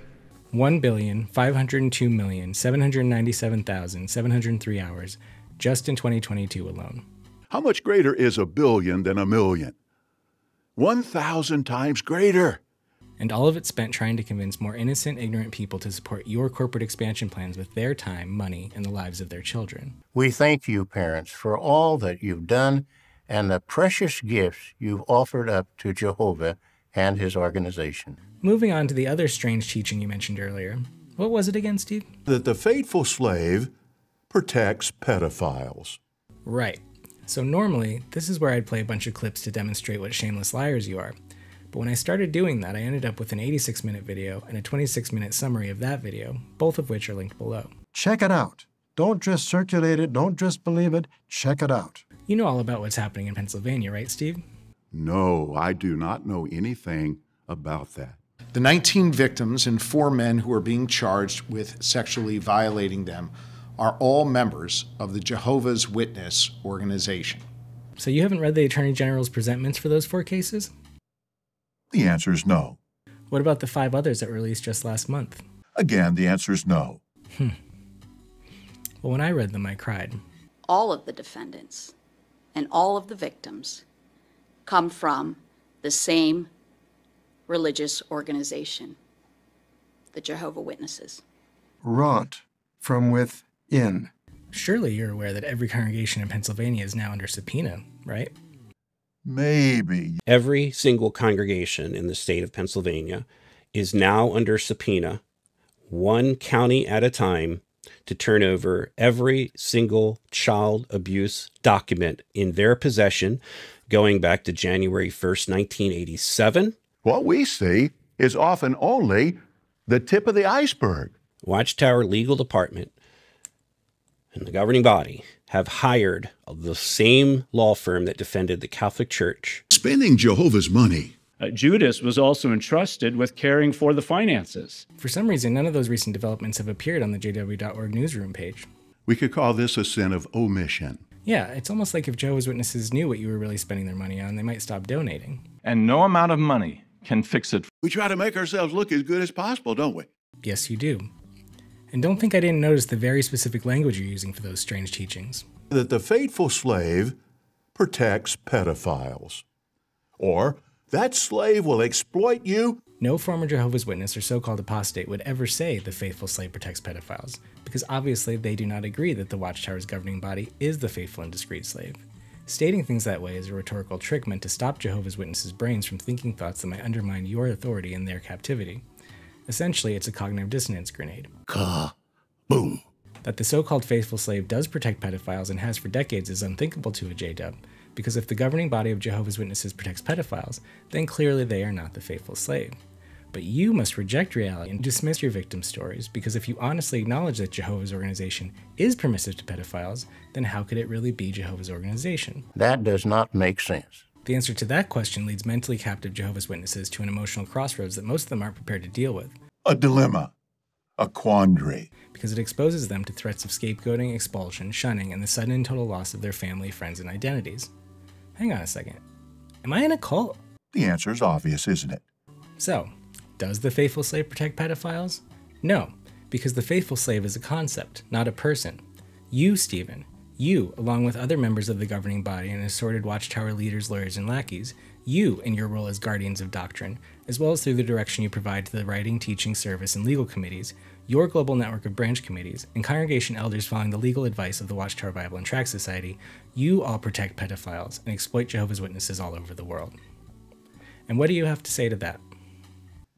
1,502,797,703 hours just in 2022 alone.
How much greater is a billion than a million? 1,000 times greater.
And all of it spent trying to convince more innocent, ignorant people to support your corporate expansion plans with their time, money, and the lives of their children.
We thank you, parents, for all that you've done and the precious gifts you've offered up to Jehovah and his organization.
Moving on to the other strange teaching you mentioned earlier. What was it again, Steve?
That the faithful slave protects pedophiles.
Right. So normally, this is where I'd play a bunch of clips to demonstrate what shameless liars you are. But when I started doing that, I ended up with an 86 minute video and a 26 minute summary of that video, both of which are linked below.
Check it out. Don't just circulate it, don't just believe it, check it out.
You know all about what's happening in Pennsylvania, right, Steve?
No, I do not know anything about that.
The 19 victims and four men who are being charged with sexually violating them are all members of the Jehovah's Witness organization.
So you haven't read the Attorney General's presentments for those four cases?
The answer is no.
What about the five others that were released just last month?
Again, the answer is no.
Hmm. Well, when I read them, I cried.
All of the defendants and all of the victims come from the same religious organization, the Jehovah Witnesses.
Wrought from within.
Surely you're aware that every congregation in Pennsylvania is now under subpoena, right?
Maybe.
Every single congregation in the state of Pennsylvania is now under subpoena, one county at a time, to turn over every single child abuse document in their possession going back to January 1st, 1987.
What we see is often only the tip of the iceberg.
Watchtower Legal Department and the governing body have hired the same law firm that defended the Catholic Church.
Spending Jehovah's money.
Uh, Judas was also entrusted with caring for the finances.
For some reason, none of those recent developments have appeared on the JW.org newsroom page.
We could call this a sin of omission.
Yeah, it's almost like if Jehovah's Witnesses knew what you were really spending their money on, they might stop donating.
And no amount of money can fix it.
We try to make ourselves look as good as possible, don't we?
Yes, you do. And don't think I didn't notice the very specific language you're using for those strange teachings.
That the faithful slave protects pedophiles. Or that slave will exploit you.
No former Jehovah's Witness or so called apostate would ever say the faithful slave protects pedophiles, because obviously they do not agree that the Watchtower's governing body is the faithful and discreet slave. Stating things that way is a rhetorical trick meant to stop Jehovah's Witnesses' brains from thinking thoughts that might undermine your authority in their captivity. Essentially, it's a cognitive dissonance grenade.
Ka boom.
That the so called faithful slave does protect pedophiles and has for decades is unthinkable to a JW, because if the governing body of Jehovah's Witnesses protects pedophiles, then clearly they are not the faithful slave. But you must reject reality and dismiss your victim stories, because if you honestly acknowledge that Jehovah's organization is permissive to pedophiles, then how could it really be Jehovah's organization?
That does not make sense.
The answer to that question leads mentally captive Jehovah's Witnesses to an emotional crossroads that most of them aren't prepared to deal with.
A dilemma, a quandary.
Because it exposes them to threats of scapegoating, expulsion, shunning, and the sudden and total loss of their family, friends, and identities. Hang on a second. Am I in a cult?
The answer is obvious, isn't it?
So, does the faithful slave protect pedophiles? No, because the faithful slave is a concept, not a person. You, Stephen, you, along with other members of the governing body and assorted watchtower leaders, lawyers, and lackeys, you, in your role as guardians of doctrine, as well as through the direction you provide to the writing, teaching, service, and legal committees, your global network of branch committees, and congregation elders following the legal advice of the Watchtower Bible and Tract Society, you all protect pedophiles and exploit Jehovah's Witnesses all over the world. And what do you have to say to that?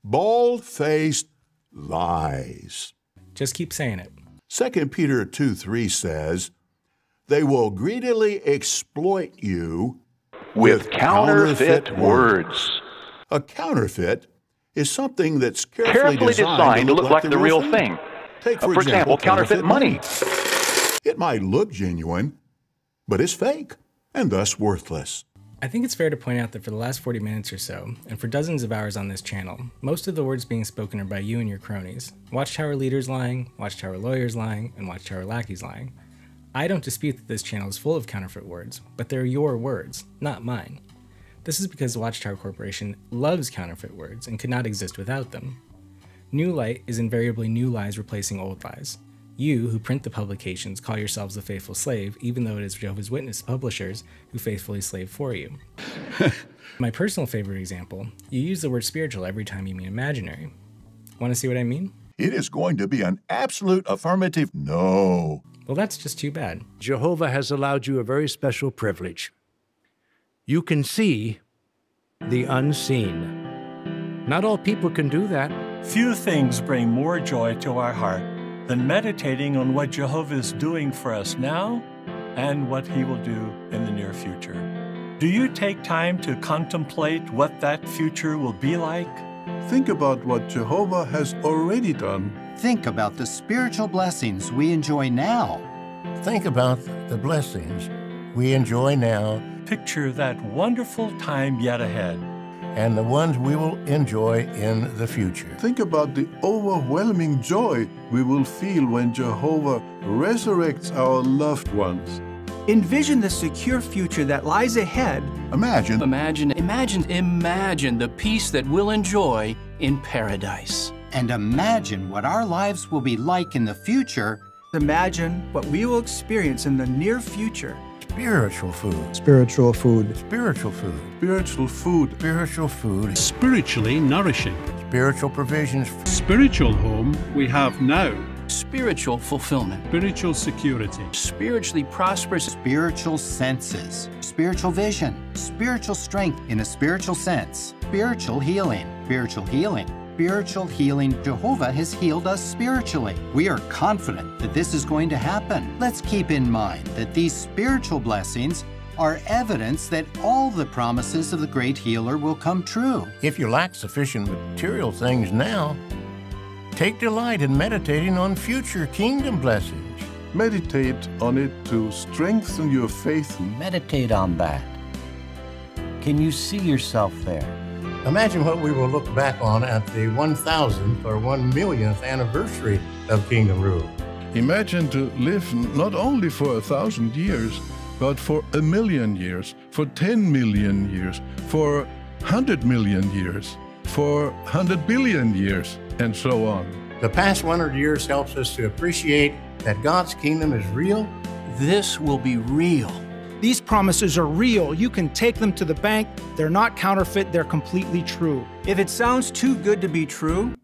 Bald faced lies.
Just keep saying it.
2 Peter 2 3 says, They will greedily exploit you
with, with counterfeit, counterfeit words.
words. A counterfeit is something that's carefully,
carefully designed, designed, to look, like, like the real thing. thing.
Take, for,
uh, for
example,
example, counterfeit, money.
It might look genuine, but it's fake and thus worthless.
I think it's fair to point out that for the last 40 minutes or so, and for dozens of hours on this channel, most of the words being spoken are by you and your cronies. Watchtower leaders lying, Watchtower lawyers lying, and Watchtower lackeys lying. I don't dispute that this channel is full of counterfeit words, but they're your words, not mine. This is because the Watchtower Corporation loves counterfeit words and could not exist without them. New light is invariably new lies replacing old lies. You, who print the publications, call yourselves the faithful slave, even though it is Jehovah's Witness publishers who faithfully slave for you. (laughs) My personal favorite example you use the word spiritual every time you mean imaginary. Want to see what I mean?
It is going to be an absolute affirmative no.
Well, that's just too bad.
Jehovah has allowed you a very special privilege. You can see the unseen. Not all people can do that.
Few things bring more joy to our heart than meditating on what Jehovah is doing for us now and what he will do in the near future. Do you take time to contemplate what that future will be like?
Think about what Jehovah has already done.
Think about the spiritual blessings we enjoy now.
Think about the blessings we enjoy now
Picture that wonderful time yet ahead.
and the ones we will enjoy in the future.
Think about the overwhelming joy we will feel when Jehovah resurrects our loved ones.
Envision the secure future that lies ahead.
Imagine.
Imagine, imagine, imagine the peace that we'll enjoy in paradise.
And imagine what our lives will be like in the future.
Imagine what we will experience in the near future.
Spiritual food.
Spiritual food.
Spiritual food.
Spiritual food.
Spiritual food.
Spiritually nourishing.
Spiritual provisions.
Spiritual home we have now.
Spiritual fulfillment.
Spiritual security.
Spiritually prosperous.
Spiritual senses. Spiritual vision. Spiritual strength in a spiritual sense. Spiritual healing. Spiritual healing. Spiritual healing. Jehovah has healed us spiritually. We are confident that this is going to happen. Let's keep in mind that these spiritual blessings are evidence that all the promises of the great healer will come true.
If you lack sufficient material things now, take delight in meditating on future kingdom blessings.
Meditate on it to strengthen your faith.
Meditate on that. Can you see yourself there?
Imagine what we will look back on at the 1000th or 1 millionth anniversary of Kingdom Rule.
Imagine to live not only for a thousand years, but for a million years, for 10 million years, for 100 million years, for 100 billion years, and so on.
The past 100 years helps us to appreciate that God's kingdom is real.
This will be real.
These promises are real. You can take them to the bank. They're not counterfeit, they're completely true.
If it sounds too good to be true,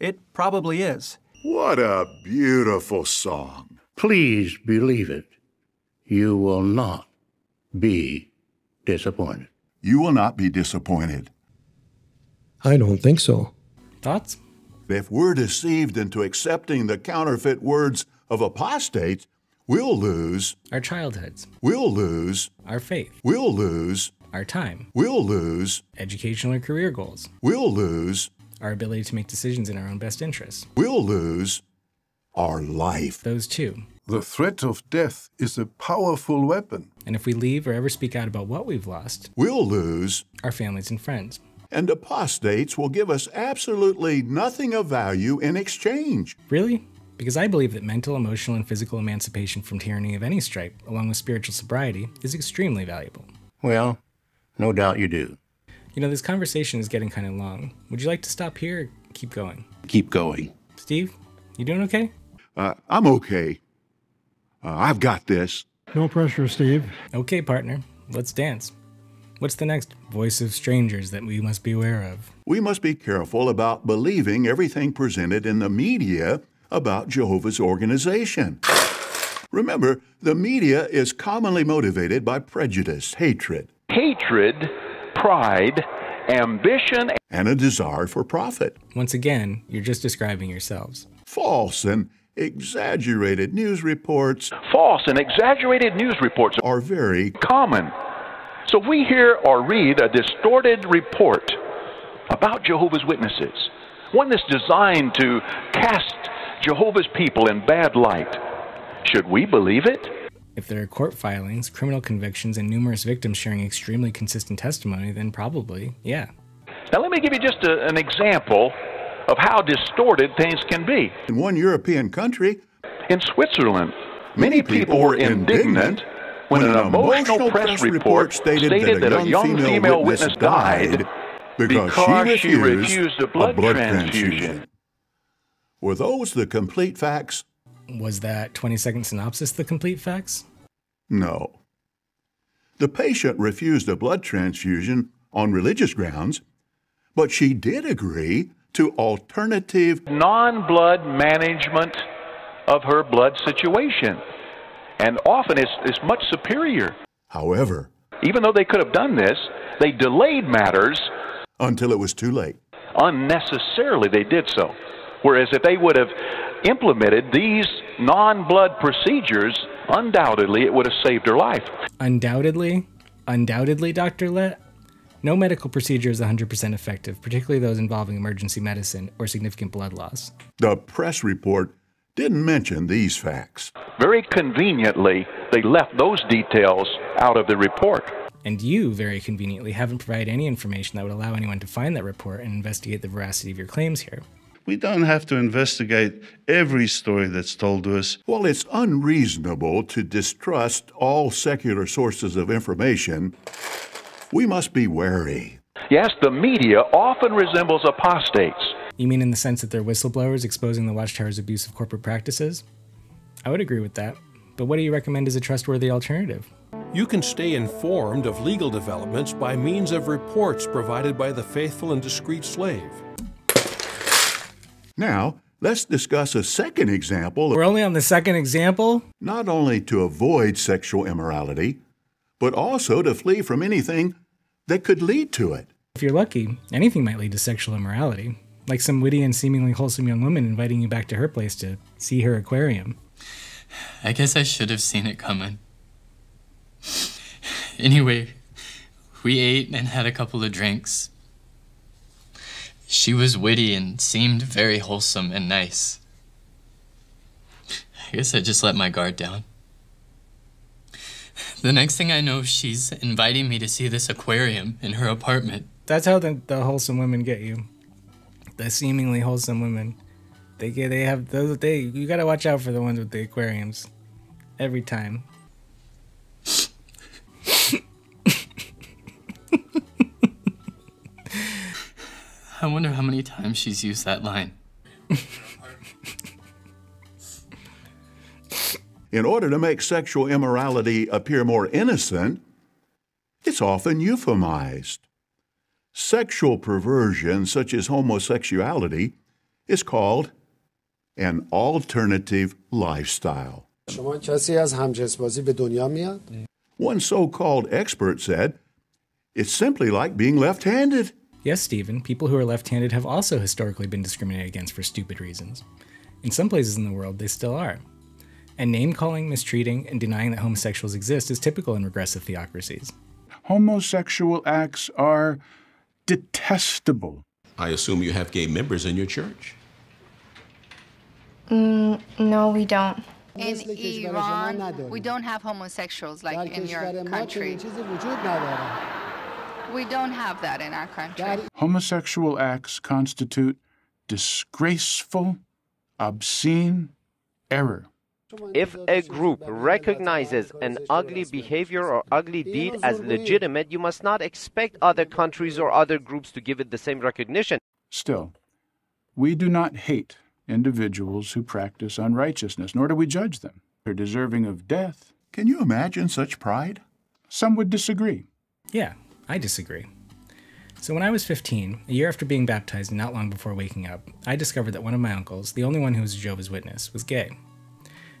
it probably is.
What a beautiful song.
Please believe it. You will not be disappointed.
You will not be disappointed.
I don't think so.
Thoughts?
If we're deceived into accepting the counterfeit words of apostates, we'll lose
Our childhoods,
We'll lose
our faith,
We'll lose
our time,
We'll lose
educational or career goals,
We'll lose
our ability to make decisions in our own best interests.
We'll lose our life.
Those two.
The threat of death is a powerful weapon.
And if we leave or ever speak out about what we've lost,
We'll lose
our families and friends.
and apostates will give us absolutely nothing of value in exchange.
Really? Because I believe that mental, emotional, and physical emancipation from tyranny of any stripe, along with spiritual sobriety, is extremely valuable.
Well, no doubt you do.
You know, this conversation is getting kind of long. Would you like to stop here or keep going?
Keep going.
Steve, you doing okay?
Uh, I'm okay. Uh, I've got this.
No pressure, Steve.
Okay, partner. Let's dance. What's the next voice of strangers that we must be aware of?
We must be careful about believing everything presented in the media about Jehovah's organization. Remember, the media is commonly motivated by prejudice, hatred,
Hatred, pride, ambition,
and a desire for profit.
Once again, you're just describing yourselves.
False and exaggerated news reports
false and exaggerated news reports
are very
common. So if we hear or read a distorted report about Jehovah's Witnesses, one that's designed to cast Jehovah's people in bad light, should we believe it?
If there are court filings, criminal convictions, and numerous victims sharing extremely consistent testimony, then probably, yeah.
Now, let me give you just a, an example of how distorted things can be.
In one European country,
In Switzerland, many people were indignant when an emotional press report stated that a young female witness died because she refused a blood transfusion.
Were those the complete facts?
Was that 20 second synopsis the complete facts?
No. The patient refused a blood transfusion on religious grounds, but she did agree to alternative
non blood management of her blood situation. And often it's, it's much superior.
However,
even though they could have done this, they delayed matters
until it was too late.
Unnecessarily, they did so. Whereas if they would have implemented these non blood procedures, undoubtedly it would have saved her life.
Undoubtedly, undoubtedly, Dr. Lett, no medical procedure is 100% effective, particularly those involving emergency medicine or significant blood loss.
The press report didn't mention these facts.
Very conveniently, they left those details out of the report.
And you, very conveniently, haven't provided any information that would allow anyone to find that report and investigate the veracity of your claims here.
We don't have to investigate every story that's told to us.
While it's unreasonable to distrust all secular sources of information, we must be wary.
Yes, the media often resembles apostates.
You mean in the sense that they're whistleblowers exposing the Watchtower's abuse of corporate practices? I would agree with that. But what do you recommend as a trustworthy alternative?
You can stay informed of legal developments by means of reports provided by the faithful and discreet slave.
Now, let's discuss a second example.
We're only on the second example?
Not only to avoid sexual immorality, but also to flee from anything that could lead to it.
If you're lucky, anything might lead to sexual immorality, like some witty and seemingly wholesome young woman inviting you back to her place to see her aquarium.
I guess I should have seen it coming. Anyway, we ate and had a couple of drinks. She was witty and seemed very wholesome and nice. I guess I just let my guard down. The next thing I know, she's inviting me to see this aquarium in her apartment.
That's how the, the wholesome women get you. The seemingly wholesome women. They get they have those they you gotta watch out for the ones with the aquariums. Every time.
I wonder how many times she's used that line.
In order to make sexual immorality appear more innocent, it's often euphemized. Sexual perversion, such as homosexuality, is called an alternative lifestyle. One so called expert said, it's simply like being left handed.
Yes, Stephen, people who are left handed have also historically been discriminated against for stupid reasons. In some places in the world, they still are. And name calling, mistreating, and denying that homosexuals exist is typical in regressive theocracies.
Homosexual acts are detestable.
I assume you have gay members in your church.
Mm, no, we don't.
In Iran, we don't have homosexuals like in your country. We don't have that in our country.
Homosexual acts constitute disgraceful, obscene error.
If a group recognizes an ugly behavior or ugly deed as legitimate, you must not expect other countries or other groups to give it the same recognition.
Still, we do not hate individuals who practice unrighteousness, nor do we judge them. They're deserving of death.
Can you imagine such pride?
Some would disagree.
Yeah, I disagree. So, when I was 15, a year after being baptized and not long before waking up, I discovered that one of my uncles, the only one who was a Jehovah's Witness, was gay.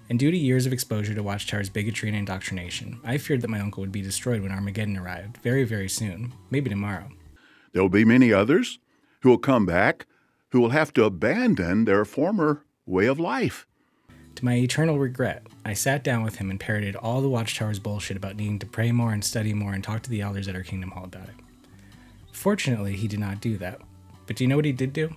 And due to years of exposure to Watchtower's bigotry and indoctrination, I feared that my uncle would be destroyed when Armageddon arrived, very, very soon, maybe tomorrow.
There will be many others who will come back who will have to abandon their former way of life.
To my eternal regret, I sat down with him and parroted all the Watchtower's bullshit about needing to pray more and study more and talk to the elders at our Kingdom Hall about it. Fortunately, he did not do that. But do you know what he did do?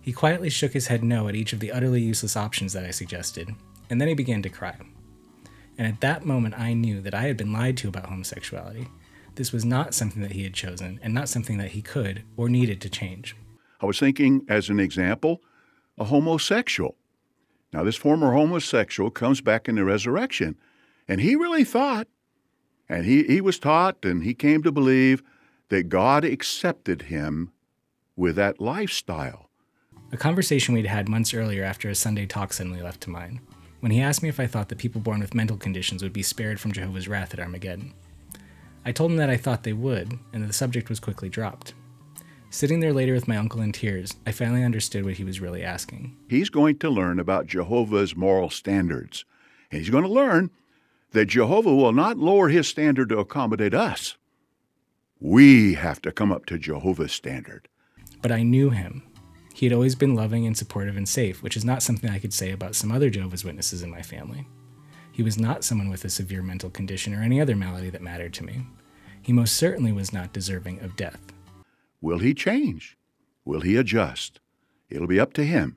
He quietly shook his head no at each of the utterly useless options that I suggested, and then he began to cry. And at that moment, I knew that I had been lied to about homosexuality. This was not something that he had chosen, and not something that he could or needed to change.
I was thinking, as an example, a homosexual. Now, this former homosexual comes back in the resurrection, and he really thought, and he, he was taught, and he came to believe that God accepted him with that lifestyle.
A conversation we'd had months earlier after a Sunday talk suddenly left to mind, when he asked me if I thought that people born with mental conditions would be spared from Jehovah's wrath at Armageddon. I told him that I thought they would, and the subject was quickly dropped. Sitting there later with my uncle in tears, I finally understood what he was really asking.
He's going to learn about Jehovah's moral standards. And he's going to learn that Jehovah will not lower his standard to accommodate us. We have to come up to Jehovah's standard.
But I knew him. He had always been loving and supportive and safe, which is not something I could say about some other Jehovah's Witnesses in my family. He was not someone with a severe mental condition or any other malady that mattered to me. He most certainly was not deserving of death.
Will he change? Will he adjust? It'll be up to him.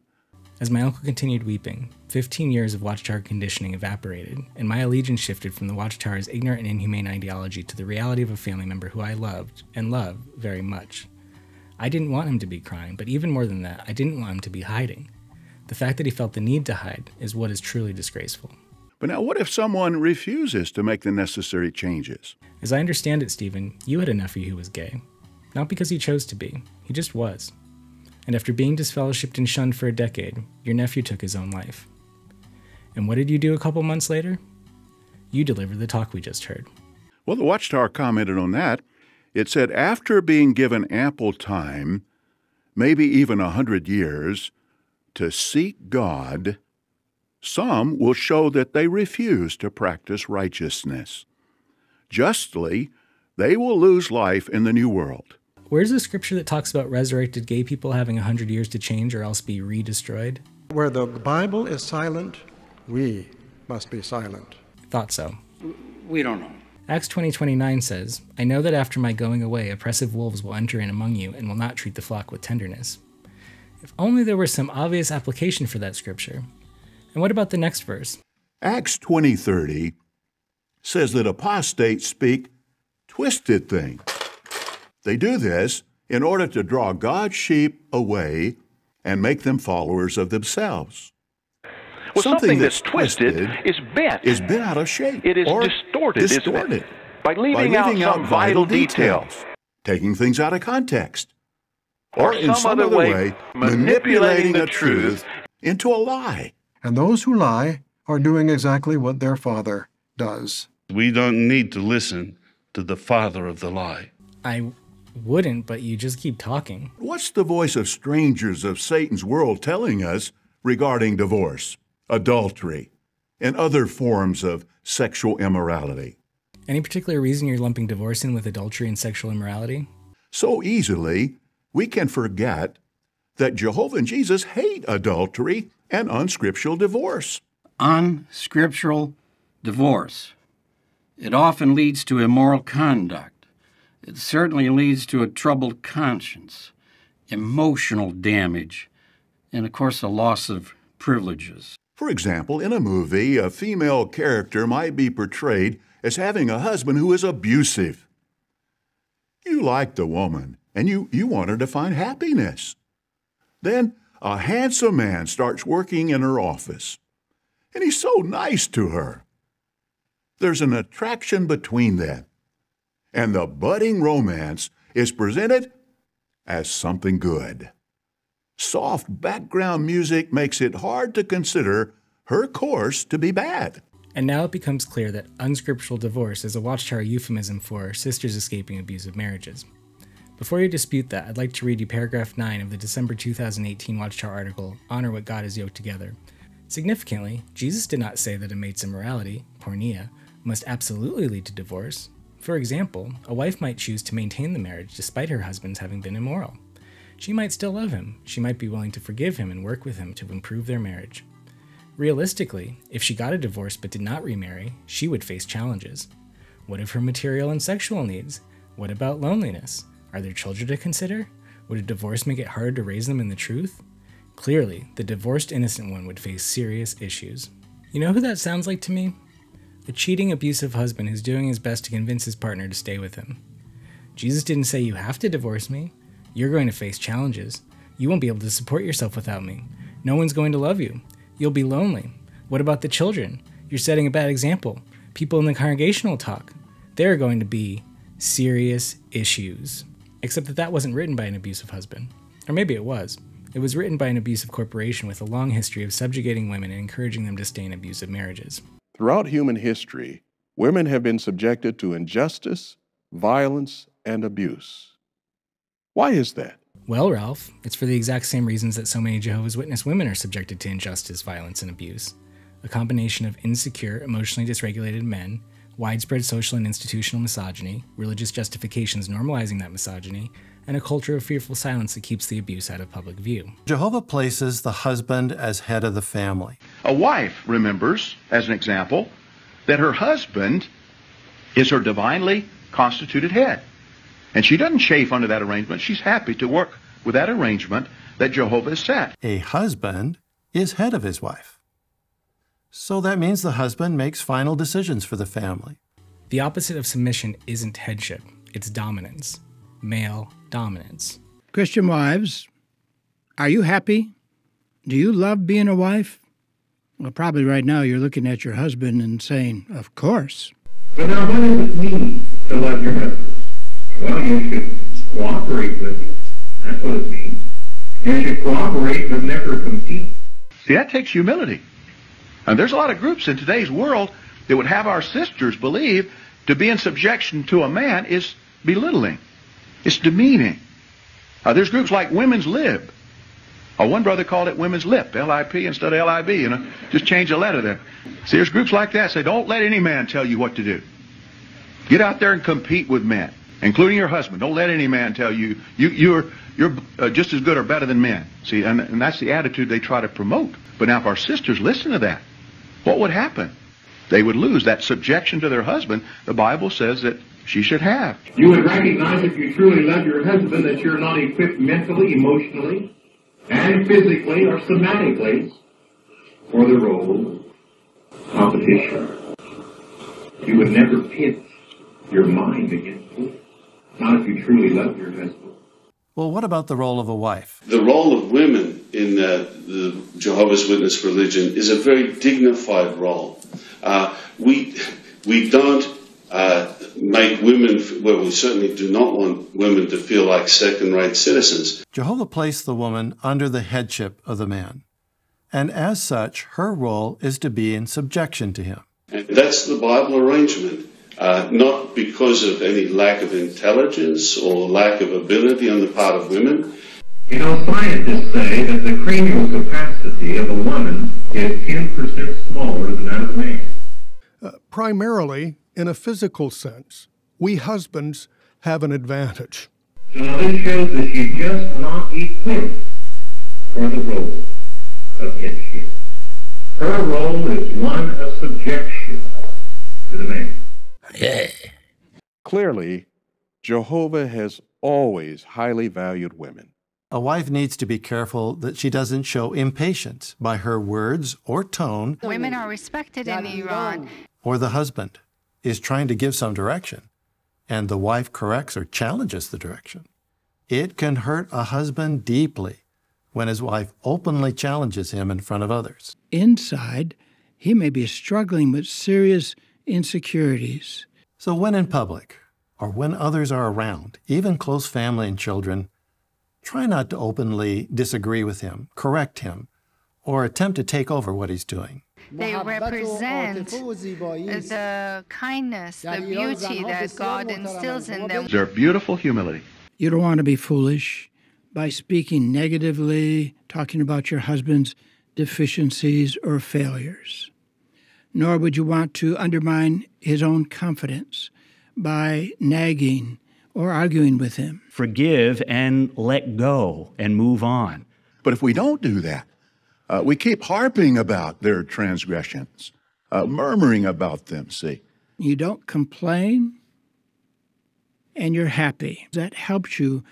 As my uncle continued weeping, 15 years of Watchtower conditioning evaporated, and my allegiance shifted from the Watchtower's ignorant and inhumane ideology to the reality of a family member who I loved, and love, very much. I didn't want him to be crying, but even more than that, I didn't want him to be hiding. The fact that he felt the need to hide is what is truly disgraceful.
But now, what if someone refuses to make the necessary changes?
As I understand it, Stephen, you had a nephew who was gay. Not because he chose to be, he just was. And after being disfellowshipped and shunned for a decade, your nephew took his own life. And what did you do a couple months later? You delivered the talk we just heard.
Well, the Watchtower commented on that. It said, after being given ample time, maybe even a hundred years, to seek God, some will show that they refuse to practice righteousness. Justly, they will lose life in the new world.
Where's the scripture that talks about resurrected gay people having a hundred years to change or else be re-destroyed?
Where the Bible is silent, we must be silent.
Thought so.
We don't know.
Acts 20:29 says, "I know that after my going away, oppressive wolves will enter in among you and will not treat the flock with tenderness." If only there were some obvious application for that scripture. And what about the next verse?
Acts 20:30 says that apostates speak twisted things. They do this in order to draw God's sheep away and make them followers of themselves.
Well, something, something that's, that's twisted, is bent.
Is bent out of shape.
It is
or
distorted,
distorted
By leaving,
by leaving
out,
out, vital details, details, taking things out of context,
or, or in some, other way, way manipulating, manipulating the truth
into a lie.
And those who lie are doing exactly what their father does.
We don't need to listen to the father of the lie.
I wouldn't, but you just keep talking.
What's the voice of strangers of Satan's world telling us regarding divorce, adultery, and other forms of sexual immorality?
Any particular reason you're lumping divorce in with adultery and sexual immorality?
So easily, we can forget that Jehovah and Jesus hate adultery and unscriptural divorce.
Unscriptural divorce. It often leads to immoral conduct it certainly leads to a troubled conscience, emotional damage, and of course, a loss of privileges.
For example, in a movie, a female character might be portrayed as having a husband who is abusive. You like the woman, and you, you want her to find happiness. Then a handsome man starts working in her office, and he's so nice to her. There's an attraction between them and the budding romance is presented as something good. Soft background music makes it hard to consider her course to be bad.
And now it becomes clear that unscriptural divorce is a Watchtower euphemism for sisters escaping abusive marriages. Before you dispute that, I'd like to read you paragraph 9 of the December 2018 Watchtower article, Honor What God Has Yoked Together. Significantly, Jesus did not say that a mate's immorality, porneia, must absolutely lead to divorce. For example, a wife might choose to maintain the marriage despite her husband's having been immoral. She might still love him, she might be willing to forgive him and work with him to improve their marriage. Realistically, if she got a divorce but did not remarry, she would face challenges. What of her material and sexual needs? What about loneliness? Are there children to consider? Would a divorce make it hard to raise them in the truth? Clearly, the divorced innocent one would face serious issues. You know who that sounds like to me? A cheating, abusive husband who's doing his best to convince his partner to stay with him. Jesus didn't say you have to divorce me. You're going to face challenges. You won't be able to support yourself without me. No one's going to love you. You'll be lonely. What about the children? You're setting a bad example. People in the congregational talk. There are going to be serious issues. Except that that wasn't written by an abusive husband. Or maybe it was. It was written by an abusive corporation with a long history of subjugating women and encouraging them to stay in abusive marriages.
Throughout human history, women have been subjected to injustice, violence, and abuse. Why is that?
Well, Ralph, it's for the exact same reasons that so many Jehovah's Witness women are subjected to injustice, violence, and abuse. A combination of insecure, emotionally dysregulated men, widespread social and institutional misogyny, religious justifications normalizing that misogyny, and a culture of fearful silence that keeps the abuse out of public view.
Jehovah places the husband as head of the family.
A wife remembers, as an example, that her husband is her divinely constituted head. And she doesn't chafe under that arrangement. She's happy to work with that arrangement that Jehovah has set.
A husband is head of his wife. So that means the husband makes final decisions for the family.
The opposite of submission isn't headship, it's dominance. Male dominance.
Christian wives, are you happy? Do you love being a wife? Well, probably right now you're looking at your husband and saying, Of course.
But now, what does it mean to love your husband? Well, you should cooperate with him. That's what it means. You should cooperate but never compete.
See, that takes humility. And there's a lot of groups in today's world that would have our sisters believe to be in subjection to a man is belittling. It's demeaning. Uh, there's groups like Women's Lib. Uh, one brother called it Women's Lip, L-I-P instead of L-I-B, you know. Just change a letter there. See, there's groups like that say, don't let any man tell you what to do. Get out there and compete with men, including your husband. Don't let any man tell you, you you're, you're uh, just as good or better than men. See, and, and that's the attitude they try to promote. But now if our sisters listen to that, what would happen? They would lose that subjection to their husband. The Bible says that she should have.
You would recognize if you truly love your husband that you're not equipped mentally, emotionally, and physically or somatically for the role of competition. You would never pit your mind against it. Not if you truly love your husband.
Well, what about the role of a wife?
The role of women in uh, the Jehovah's Witness religion is a very dignified role. Uh, we, we don't uh, make women, well, we certainly do not want women to feel like second rate citizens.
Jehovah placed the woman under the headship of the man, and as such, her role is to be in subjection to him.
And that's the Bible arrangement. Uh, not because of any lack of intelligence or lack of ability on the part of women.
You know, scientists say that the cranial capacity of a woman is 10% smaller than that of a man.
Uh, primarily, in a physical sense, we husbands have an advantage.
So now this shows that she's just not equipped for the role of headship. Her role is one of subjection to the man.
Yeah. Clearly, Jehovah has always highly valued women.
A wife needs to be careful that she doesn't show impatience by her words or tone.
Women are respected in Iran.
Or the husband is trying to give some direction, and the wife corrects or challenges the direction. It can hurt a husband deeply when his wife openly challenges him in front of others.
Inside, he may be struggling with serious insecurities.
So, when in public, or when others are around, even close family and children, try not to openly disagree with him, correct him, or attempt to take over what he's doing.
They represent the kindness, the beauty that God instills in them.
Their beautiful humility.
You don't want to be foolish by speaking negatively, talking about your husband's deficiencies or failures nor would you want to undermine his own confidence by nagging or arguing with him.
Forgive and let go and move on.
But if we don't do that, uh, we keep harping about their transgressions, uh, murmuring about them, see.
You don't complain and you're happy. That helps you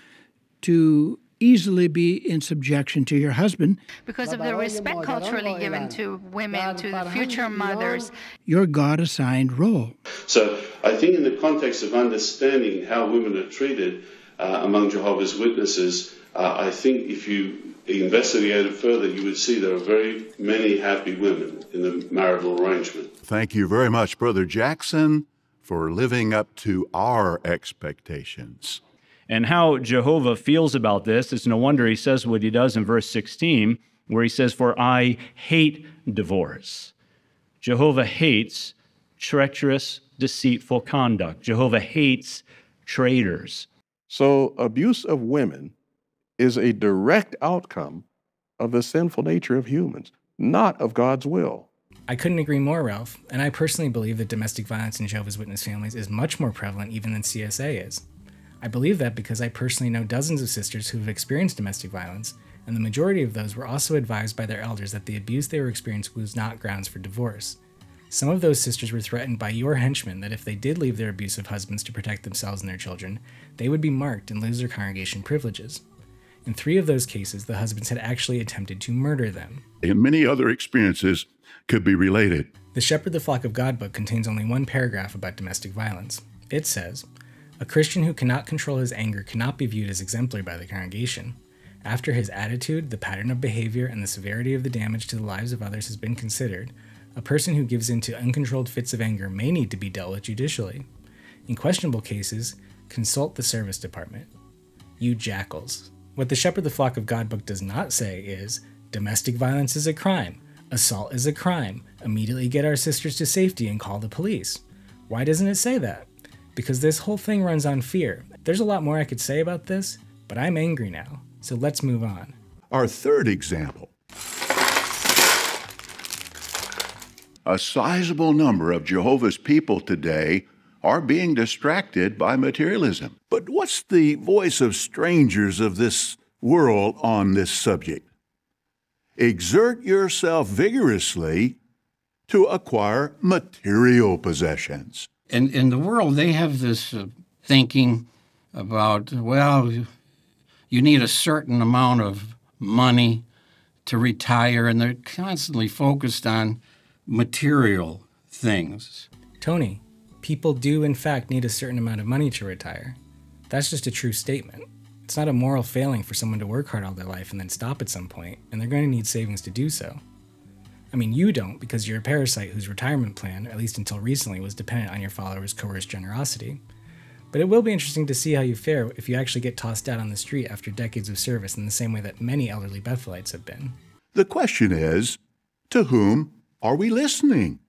to easily be in subjection to your husband.
Because of the respect culturally given to women, to the future mothers.
Your God assigned role.
So I think, in the context of understanding how women are treated uh, among Jehovah's Witnesses, uh, I think if you investigate it further, you would see there are very many happy women in the marital arrangement.
Thank you very much, Brother Jackson, for living up to our expectations.
And how Jehovah feels about this, it's no wonder he says what he does in verse 16, where he says, For I hate divorce. Jehovah hates treacherous, deceitful conduct. Jehovah hates traitors.
So, abuse of women is a direct outcome of the sinful nature of humans, not of God's will.
I couldn't agree more, Ralph, and I personally believe that domestic violence in Jehovah's Witness families is much more prevalent even than CSA is. I believe that because I personally know dozens of sisters who have experienced domestic violence, and the majority of those were also advised by their elders that the abuse they were experiencing was not grounds for divorce. Some of those sisters were threatened by your henchmen that if they did leave their abusive husbands to protect themselves and their children, they would be marked and lose their congregation privileges. In three of those cases, the husbands had actually attempted to murder them.
And many other experiences could be related.
The Shepherd the Flock of God book contains only one paragraph about domestic violence. It says, A Christian who cannot control his anger cannot be viewed as exemplary by the congregation. After his attitude, the pattern of behavior, and the severity of the damage to the lives of others has been considered, a person who gives in to uncontrolled fits of anger may need to be dealt with judicially. In questionable cases, consult the service department. You jackals. What the Shepherd the Flock of God book does not say is domestic violence is a crime, assault is a crime, immediately get our sisters to safety and call the police. Why doesn't it say that? Because this whole thing runs on fear. There's a lot more I could say about this, but I'm angry now, so let's move on.
Our third example a sizable number of Jehovah's people today are being distracted by materialism. But what's the voice of strangers of this world on this subject? Exert yourself vigorously to acquire material possessions.
In, in the world, they have this uh, thinking about, well, you need a certain amount of money to retire, and they're constantly focused on material things.
Tony, people do in fact need a certain amount of money to retire. That's just a true statement. It's not a moral failing for someone to work hard all their life and then stop at some point, and they're going to need savings to do so. I mean, you don't because you're a parasite whose retirement plan, at least until recently, was dependent on your followers' coerced generosity. But it will be interesting to see how you fare if you actually get tossed out on the street after decades of service in the same way that many elderly Bethelites have been.
The question is to whom are we listening?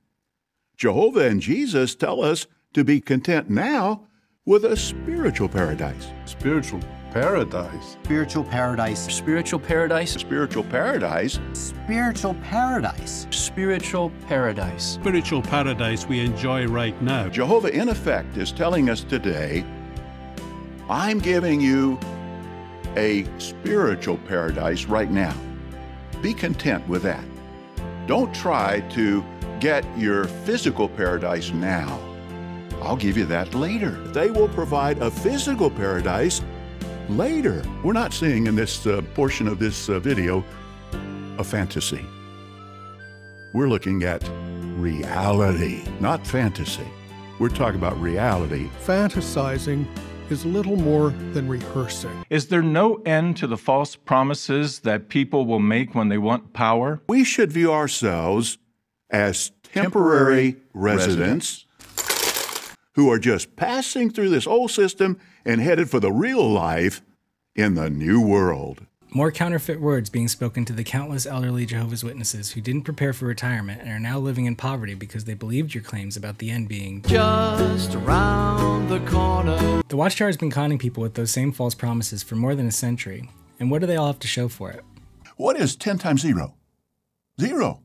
Jehovah and Jesus tell us to be content now with a spiritual paradise.
Spiritual paradise.
Spiritual paradise.
Spiritual paradise.
Spiritual paradise.
Spiritual paradise.
Spiritual paradise.
Spiritual paradise we enjoy right now.
Jehovah, in effect, is telling us today I'm giving you a spiritual paradise right now. Be content with that. Don't try to get your physical paradise now. I'll give you that later. They will provide a physical paradise later. We're not seeing in this uh, portion of this uh, video a fantasy. We're looking at reality, not fantasy. We're talking about reality.
Fantasizing is little more than rehearsing.
Is there no end to the false promises that people will make when they want power?
We should view ourselves as temporary, temporary residents, residents who are just passing through this old system and headed for the real life in the new world.
More counterfeit words being spoken to the countless elderly Jehovah's Witnesses who didn't prepare for retirement and are now living in poverty because they believed your claims about the end being
just around the corner.
The Watchtower has been conning people with those same false promises for more than a century. And what do they all have to show for it?
What is 10 times zero? Zero.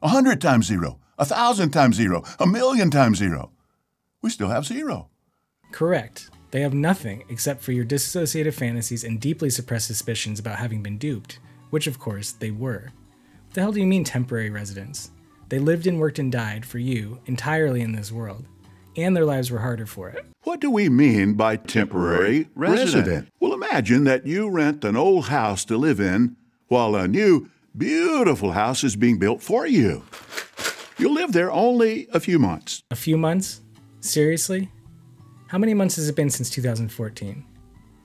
A hundred times zero. A thousand times zero. A million times zero. We still have zero.
Correct. They have nothing except for your disassociative fantasies and deeply suppressed suspicions about having been duped, which of course they were. What the hell do you mean temporary residents? They lived and worked and died for you entirely in this world, and their lives were harder for it.
What do we mean by temporary, resident? resident? Well, imagine that you rent an old house to live in while a new, beautiful house is being built for you. You'll live there only a few months.
A few months? Seriously? How many months has it been since 2014?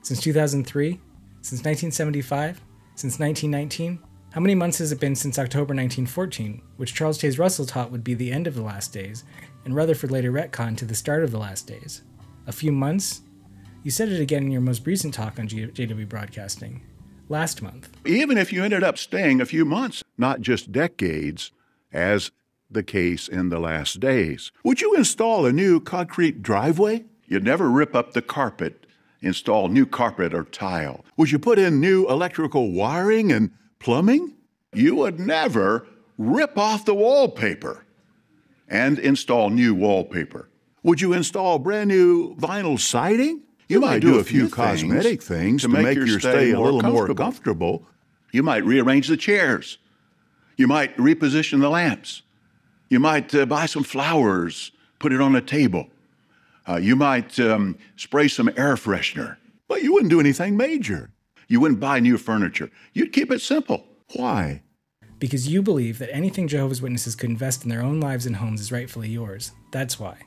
Since 2003? Since 1975? Since 1919? How many months has it been since October 1914, which Charles Taze Russell taught would be the end of the last days, and Rutherford later retconned to the start of the last days? A few months? You said it again in your most recent talk on JW Broadcasting last month.
Even if you ended up staying a few months, not just decades, as the case in the last days. Would you install a new concrete driveway? You'd never rip up the carpet, install new carpet or tile. Would you put in new electrical wiring and plumbing? You would never rip off the wallpaper and install new wallpaper. Would you install brand new vinyl siding? You, might do, a few, cosmetic things to, make, your stay a little more comfortable. You might rearrange the chairs. You might reposition the lamps. You might uh, buy some flowers, put it on a table. Uh, you might um, spray some air freshener. But you wouldn't do anything major. You wouldn't buy new furniture. You'd keep it simple. Why?
Because you believe that anything Jehovah's Witnesses could invest in their own lives and homes is rightfully yours. That's why.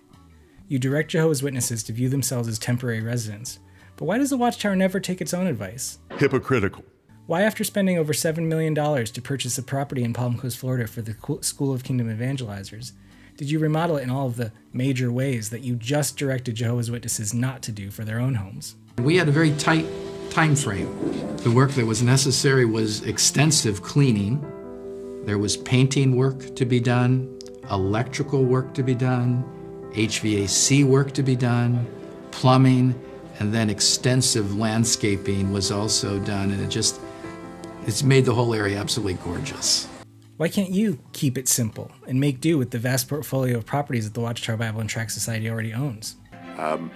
You direct Jehovah's Witnesses to view themselves as temporary residents. But why does the Watchtower never take its own advice?
Hypocritical.
Why, after spending over $7 million to purchase a property in Palm Coast, Florida for the School of Kingdom Evangelizers, did you remodel it in all of the major ways that you just directed Jehovah's Witnesses not to do for their own homes?
We had a very tight time frame. The work that was necessary was extensive cleaning. There was painting work to be done, electrical work to be done, HVAC work to be done, plumbing, and then extensive landscaping was also done, and it just it's made the whole area absolutely gorgeous.
Why can't you keep it simple and make do with the vast portfolio of properties that the Watchtower Bible and Tract Society already owns?
Um,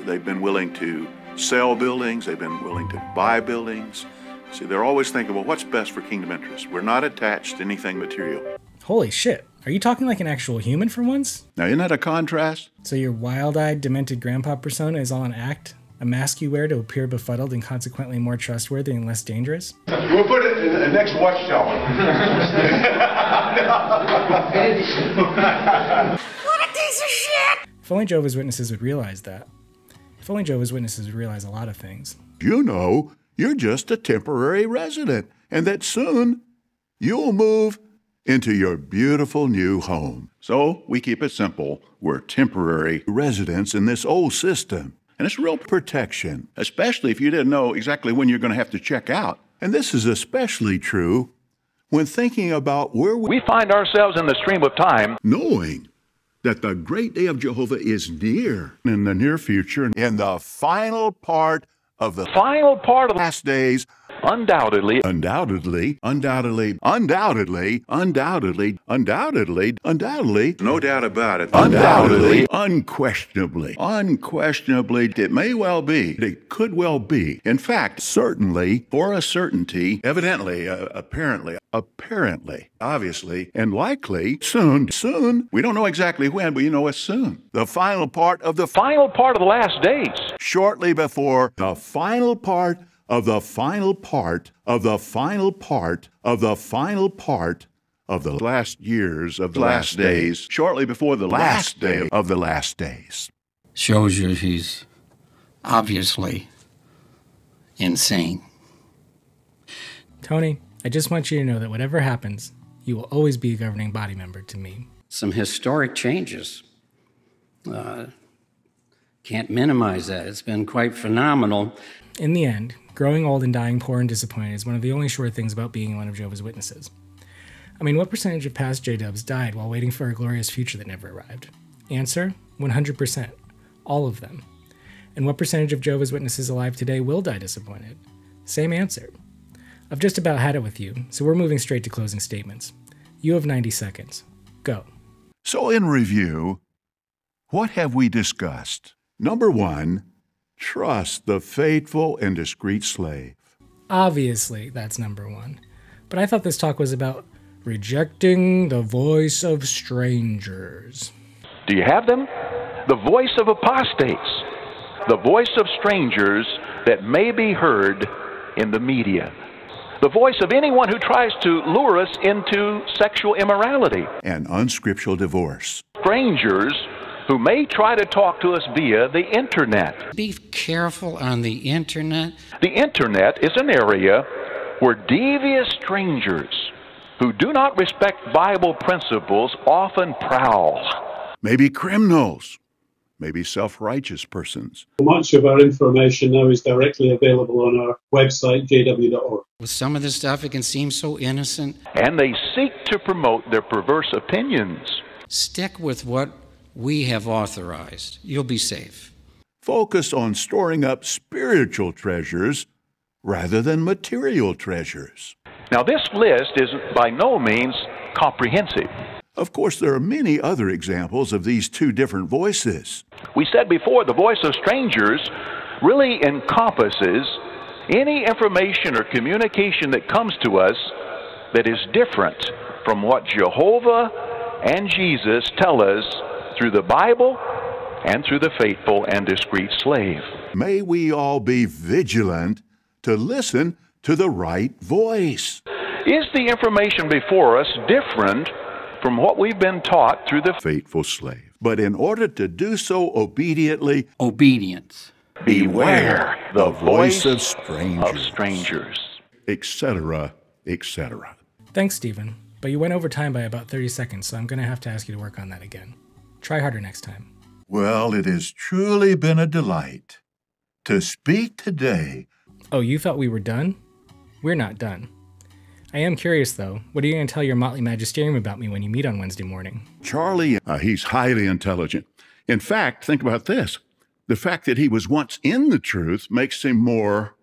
they've been willing to sell buildings, they've been willing to buy buildings. See, they're always thinking, well, what's best for kingdom interests? We're not attached to anything material.
Holy shit. Are you talking like an actual human for once?
Now, isn't that a contrast?
So your wild-eyed, demented grandpa persona is all an act? A mask you wear to appear befuddled and consequently more trustworthy and less dangerous?
We'll put it in the next watchtower. (laughs)
what a piece of shit! If only Jehovah's Witnesses would realize that. If only Jehovah's Witnesses would realize a lot of things.
You know, you're just a temporary resident, and that soon you'll move into your beautiful new home. So we keep it simple. We're temporary residents in this old system. And it's real protection, especially if you didn't know exactly when you're going to have to check out. And this is especially true when thinking about where we,
we find ourselves in the stream of time,
knowing that the great day of Jehovah is near in the near future, in the final part of the
final part of the
last days
Undoubtedly.
Undoubtedly. Undoubtedly. Undoubtedly. Undoubtedly. Undoubtedly. Undoubtedly. No doubt about it. Undoubtedly. Unquestionably. Unquestionably. It may well be. It could well be. In fact, certainly, for a certainty, evidently, uh, apparently, apparently, obviously, and likely, soon, soon. We don't know exactly when, but you know it's soon. The final part of the
final part of the last days.
Shortly before the final part of the final part of the final part of the final part of the last years of the last, last days, shortly before the last, last day of the last days.
Shows you he's obviously insane.
Tony, I just want you to know that whatever happens, you will always be a governing body member to me.
Some historic changes. Uh, can't minimize that. It's been quite phenomenal.
In the end, growing old and dying poor and disappointed is one of the only sure things about being one of Jehovah's Witnesses. I mean, what percentage of past J-Dubs died while waiting for a glorious future that never arrived? Answer 100%. All of them. And what percentage of Jehovah's Witnesses alive today will die disappointed? Same answer. I've just about had it with you, so we're moving straight to closing statements. You have 90 seconds. Go.
So, in review, what have we discussed? Number one, trust the faithful and discreet slave.
Obviously, that's number one. But I thought this talk was about rejecting the voice of strangers.
Do you have them? The voice of apostates, the voice of strangers that may be heard in the media, the voice of anyone who tries to lure us into sexual immorality
and unscriptural divorce.
Strangers who may try to talk to us via the internet.
Be careful on the internet.
The internet is an area where devious strangers who do not respect Bible principles often prowl.
Maybe criminals maybe self righteous persons.
Much of our information now is directly available on our website, jw.org.
With some of this stuff, it can seem so innocent.
And they seek to promote their perverse opinions.
Stick with what we have authorized. You'll be safe.
Focus on storing up spiritual treasures rather than material treasures.
Now, this list is by no means comprehensive.
Of course, there are many other examples of these two different voices.
We said before the voice of strangers really encompasses any information or communication that comes to us that is different from what Jehovah and Jesus tell us through the Bible and through the faithful and discreet slave.
May we all be vigilant to listen to the right voice.
Is the information before us different from what we've been taught through the
faithful slave? But in order to do so obediently,
obedience.
Beware
the voice of strangers,
of strangers,
etc., etc.
Thanks, Stephen. But you went over time by about 30 seconds, so I'm going to have to ask you to work on that again. Try harder next time.
Well, it has truly been a delight to speak today.
Oh, you thought we were done? We're not done. I am curious, though. What are you going to tell your motley magisterium about me when you meet on Wednesday morning?
Charlie, uh, he's highly intelligent. In fact, think about this the fact that he was once in the truth makes him more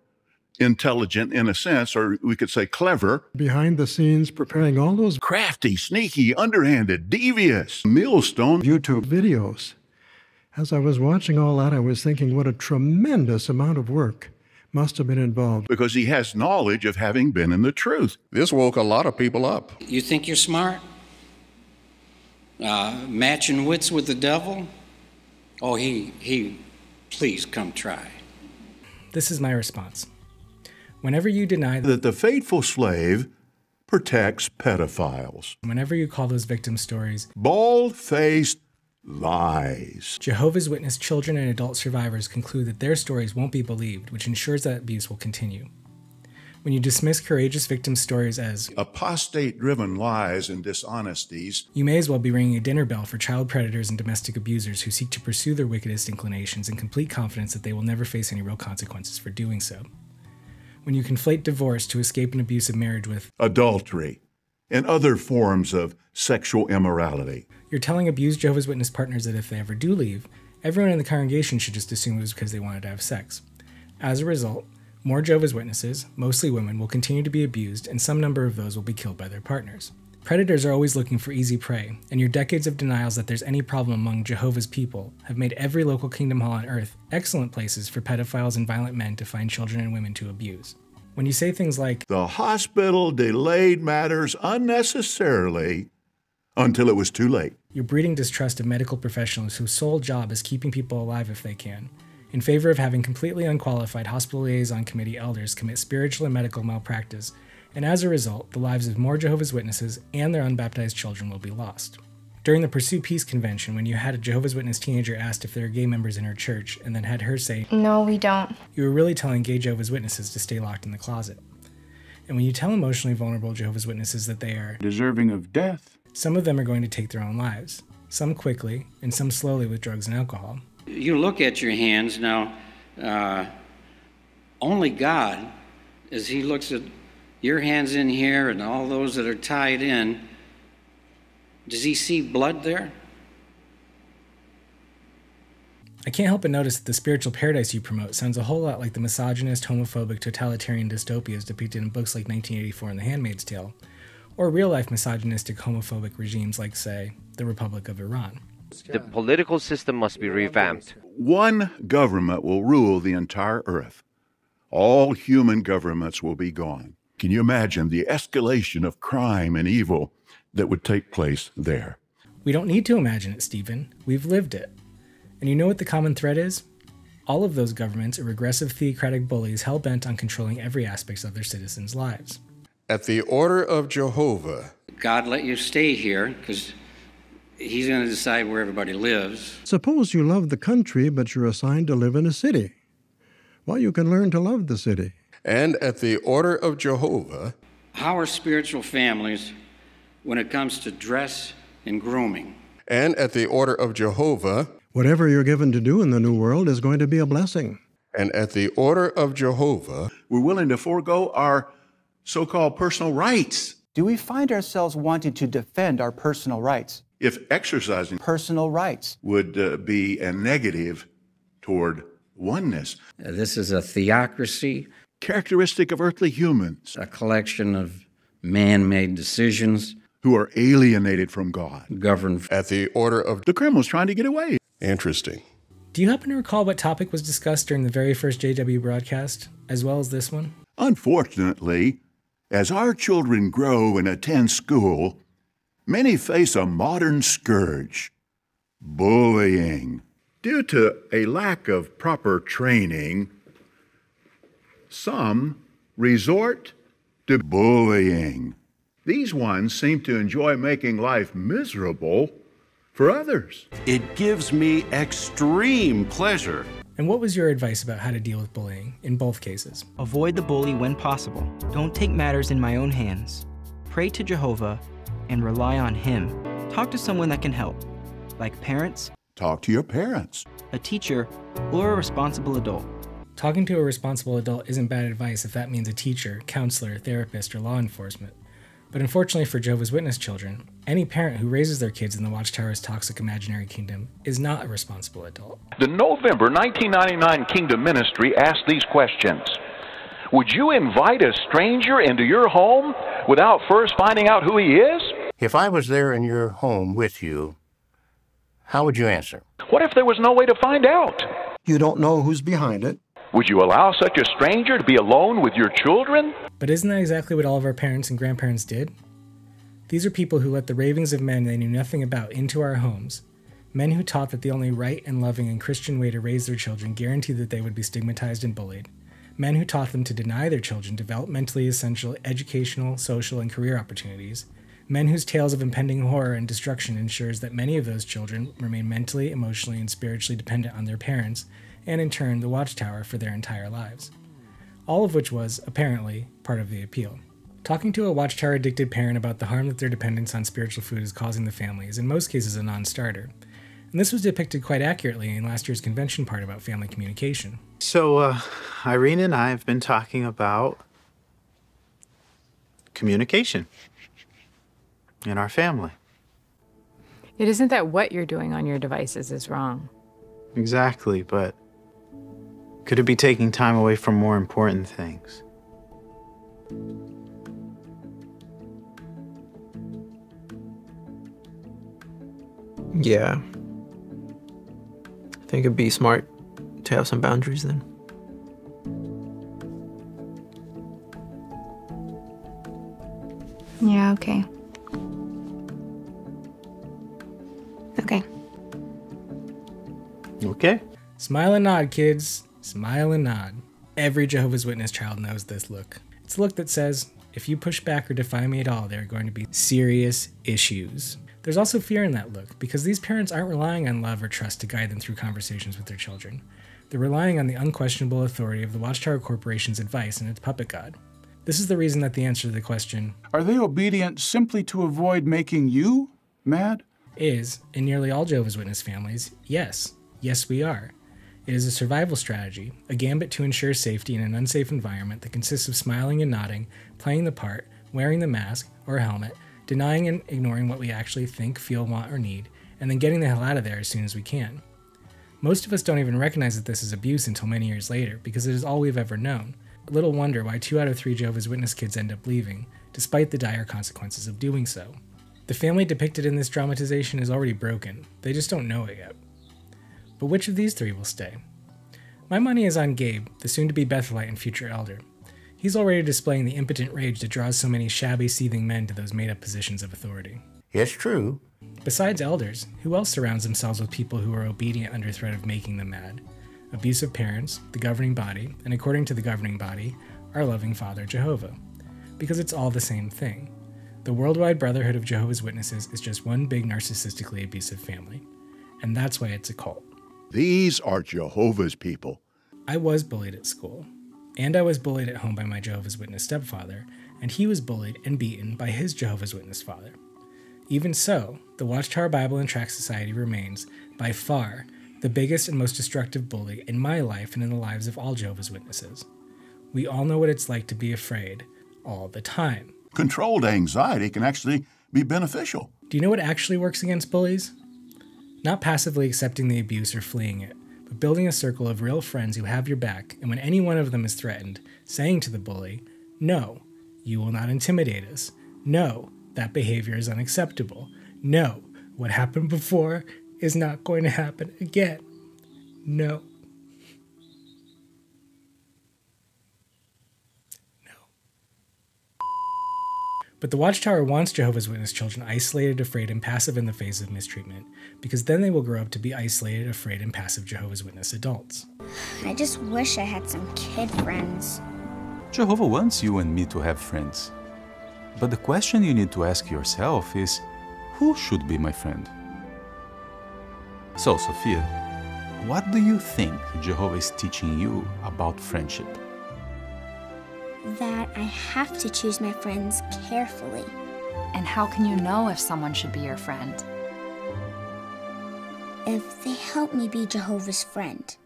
intelligent in a sense, or we could say clever.
Behind the scenes, preparing all those
crafty, sneaky, underhanded, devious, millstone
YouTube videos. As I was watching all that, I was thinking what a tremendous amount of work must have been involved.
Because he has knowledge of having been in the truth.
This woke a lot of people up.
You think you're smart? Uh, matching wits with the devil? Oh, he, he, please come try.
This is my response. Whenever you deny
that the faithful slave protects pedophiles,
whenever you call those victim stories
bald faced lies,
Jehovah's Witness children and adult survivors conclude that their stories won't be believed, which ensures that abuse will continue. When you dismiss courageous victim stories as
apostate driven lies and dishonesties,
you may as well be ringing a dinner bell for child predators and domestic abusers who seek to pursue their wickedest inclinations in complete confidence that they will never face any real consequences for doing so when you conflate divorce to escape an abusive marriage with
adultery and other forms of sexual immorality.
You're telling abused Jehovah's Witness partners that if they ever do leave, everyone in the congregation should just assume it was because they wanted to have sex. As a result, more Jehovah's Witnesses, mostly women, will continue to be abused, and some number of those will be killed by their partners. Predators are always looking for easy prey, and your decades of denials that there's any problem among Jehovah's people have made every local kingdom hall on earth excellent places for pedophiles and violent men to find children and women to abuse. When you say things like,
The hospital delayed matters unnecessarily until it was too late,
you're breeding distrust of medical professionals whose sole job is keeping people alive if they can, in favor of having completely unqualified hospital liaison committee elders commit spiritual and medical malpractice and as a result, the lives of more Jehovah's Witnesses and their unbaptized children will be lost. During the Pursue Peace convention, when you had a Jehovah's Witness teenager asked if there are gay members in her church, and then had her say,
No, we don't,
you were really telling gay Jehovah's Witnesses to stay locked in the closet. And when you tell emotionally vulnerable Jehovah's Witnesses that they are
deserving of death,
some of them are going to take their own lives, some quickly, and some slowly with drugs and alcohol.
You look at your hands now, uh, only God, as He looks at your hands in here and all those that are tied in, does he see blood there?
I can't help but notice that the spiritual paradise you promote sounds a whole lot like the misogynist, homophobic, totalitarian dystopias depicted in books like 1984 and The Handmaid's Tale, or real life misogynistic, homophobic regimes like, say, the Republic of Iran.
The political system must be revamped.
One government will rule the entire earth. All human governments will be gone. Can you imagine the escalation of crime and evil that would take place there?
We don't need to imagine it, Stephen. We've lived it. And you know what the common thread is? All of those governments are regressive theocratic bullies hell bent on controlling every aspect of their citizens' lives.
At the order of Jehovah,
God let you stay here because He's going to decide where everybody lives.
Suppose you love the country, but you're assigned to live in a city. Well, you can learn to love the city
and at the order of Jehovah.
How are spiritual families when it comes to dress and grooming?
And at the order of Jehovah.
Whatever you're given to do in the new world is going to be a blessing.
And at the order of Jehovah,
we're willing to forego our so called personal rights.
Do we find ourselves wanting to defend our personal rights?
If exercising
personal rights
would uh, be a negative toward oneness.
This is a theocracy,
characteristic of earthly humans,
a collection of man made decisions
who are alienated from God,
governed
at the order of
the criminals trying to get away.
Interesting.
Do you happen to recall what topic was discussed during the very first JW broadcast, as well as this one?
Unfortunately, as our children grow and attend school, many face a modern scourge bullying. Due to a lack of proper training, some resort to bullying. These ones seem to enjoy making life miserable for others.
It gives me extreme pleasure.
And what was your advice about how to deal with bullying in both cases?
Avoid the bully when possible. Don't take matters in my own hands. Pray to Jehovah and rely on Him. Talk to someone that can help, like parents.
Talk to your parents,
a teacher, or a responsible adult.
Talking to a responsible adult isn't bad advice if that means a teacher, counselor, therapist, or law enforcement. But unfortunately for Jehovah's Witness children, any parent who raises their kids in the Watchtower's toxic imaginary kingdom is not a responsible adult.
The November 1999 Kingdom Ministry asked these questions Would you invite a stranger into your home without first finding out who he is?
If I was there in your home with you, how would you answer?
What if there was no way to find out?
You don't know who's behind it.
Would you allow such a stranger to be alone with your children?
But isn't that exactly what all of our parents and grandparents did? These are people who let the ravings of men they knew nothing about into our homes. Men who taught that the only right and loving and Christian way to raise their children guaranteed that they would be stigmatized and bullied. Men who taught them to deny their children developmentally essential educational, social, and career opportunities. Men whose tales of impending horror and destruction ensures that many of those children remain mentally, emotionally, and spiritually dependent on their parents and in turn the Watchtower for their entire lives. All of which was, apparently, part of the appeal. Talking to a Watchtower addicted parent about the harm that their dependence on spiritual food is causing the family is in most cases a non starter. And this was depicted quite accurately in last year's convention part about family communication.
So, uh, Irene and I have been talking about communication in our family.
It isn't that what you're doing on your devices is wrong.
Exactly, but could it be taking time away from more important things?
Yeah. I think it'd be smart to have some boundaries then.
Yeah, okay. Okay.
Okay.
Smile and nod, kids. Smile and nod. Every Jehovah's Witness child knows this look. It's a look that says, if you push back or defy me at all, there are going to be serious issues. There's also fear in that look, because these parents aren't relying on love or trust to guide them through conversations with their children. They're relying on the unquestionable authority of the Watchtower Corporation's advice and its puppet god. This is the reason that the answer to the question,
Are they obedient simply to avoid making you mad?
is, in nearly all Jehovah's Witness families, yes. Yes, we are. It is a survival strategy, a gambit to ensure safety in an unsafe environment that consists of smiling and nodding, playing the part, wearing the mask or helmet, denying and ignoring what we actually think, feel, want, or need, and then getting the hell out of there as soon as we can. Most of us don't even recognize that this is abuse until many years later, because it is all we've ever known. Little wonder why two out of three Jehovah's Witness kids end up leaving, despite the dire consequences of doing so. The family depicted in this dramatization is already broken, they just don't know it yet. But which of these three will stay? My money is on Gabe, the soon to be Bethelite and future elder. He's already displaying the impotent rage that draws so many shabby, seething men to those made up positions of authority.
It's true.
Besides elders, who else surrounds themselves with people who are obedient under threat of making them mad? Abusive parents, the governing body, and according to the governing body, our loving Father Jehovah. Because it's all the same thing. The worldwide brotherhood of Jehovah's Witnesses is just one big narcissistically abusive family. And that's why it's a cult.
These are Jehovah's people.
I was bullied at school, and I was bullied at home by my Jehovah's Witness stepfather, and he was bullied and beaten by his Jehovah's Witness father. Even so, the Watchtower Bible and Tract Society remains, by far, the biggest and most destructive bully in my life and in the lives of all Jehovah's Witnesses. We all know what it's like to be afraid all the time.
Controlled anxiety can actually be beneficial.
Do you know what actually works against bullies? Not passively accepting the abuse or fleeing it, but building a circle of real friends who have your back, and when any one of them is threatened, saying to the bully, No, you will not intimidate us. No, that behavior is unacceptable. No, what happened before is not going to happen again. No. But the Watchtower wants Jehovah's Witness children isolated, afraid, and passive in the face of mistreatment, because then they will grow up to be isolated, afraid, and passive Jehovah's Witness adults.
I just wish I had some kid friends.
Jehovah wants you and me to have friends. But the question you need to ask yourself is who should be my friend? So, Sophia, what do you think Jehovah is teaching you about friendship?
That I have to choose my friends carefully.
And how can you know if someone should be your friend?
If they help me be Jehovah's friend.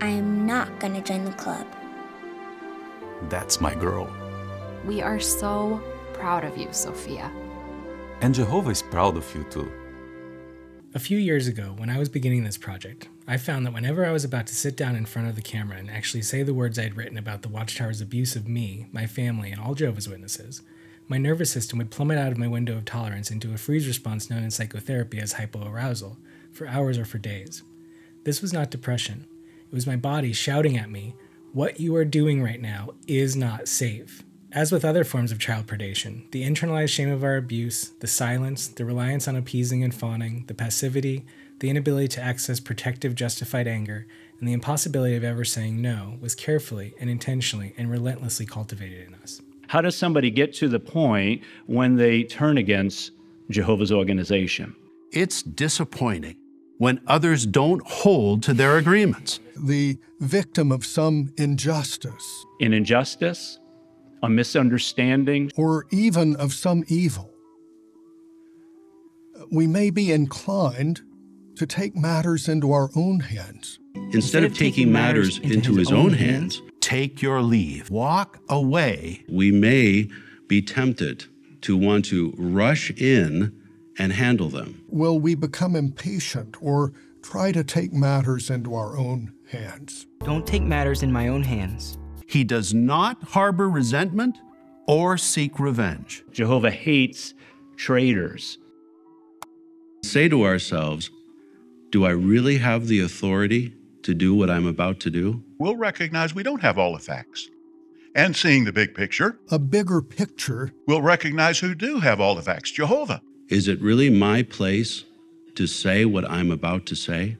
I am not gonna join the club.
That's my girl.
We are so proud of you, Sophia.
And Jehovah is proud of you too.
A few years ago, when I was beginning this project, I found that whenever I was about to sit down in front of the camera and actually say the words I had written about the Watchtower's abuse of me, my family, and all Jehovah's Witnesses, my nervous system would plummet out of my window of tolerance into a freeze response known in psychotherapy as hypoarousal, for hours or for days. This was not depression. It was my body shouting at me, What you are doing right now is not safe. As with other forms of child predation, the internalized shame of our abuse, the silence, the reliance on appeasing and fawning, the passivity, the inability to access protective, justified anger, and the impossibility of ever saying no was carefully and intentionally and relentlessly cultivated in us.
How does somebody get to the point when they turn against Jehovah's organization?
It's disappointing when others don't hold to their agreements.
The victim of some injustice.
An injustice? a misunderstanding,
or even of some evil. We may be inclined to take matters into our own hands.
Instead, Instead of, taking, taking matters, matters into, his, his own hands, hands, take your leave, walk away. We may be tempted to want to rush in and handle them.
Will we become impatient or try to take matters into our own hands?
Don't take matters in my own hands.
He does not harbor resentment or seek revenge.
Jehovah hates traitors.
Say to ourselves, do I really have the authority to do what I'm about to do?
We'll recognize we don't have all the facts. And seeing the big picture,
a bigger picture,
we'll recognize who do have all the facts Jehovah.
Is it really my place to say what I'm about to say?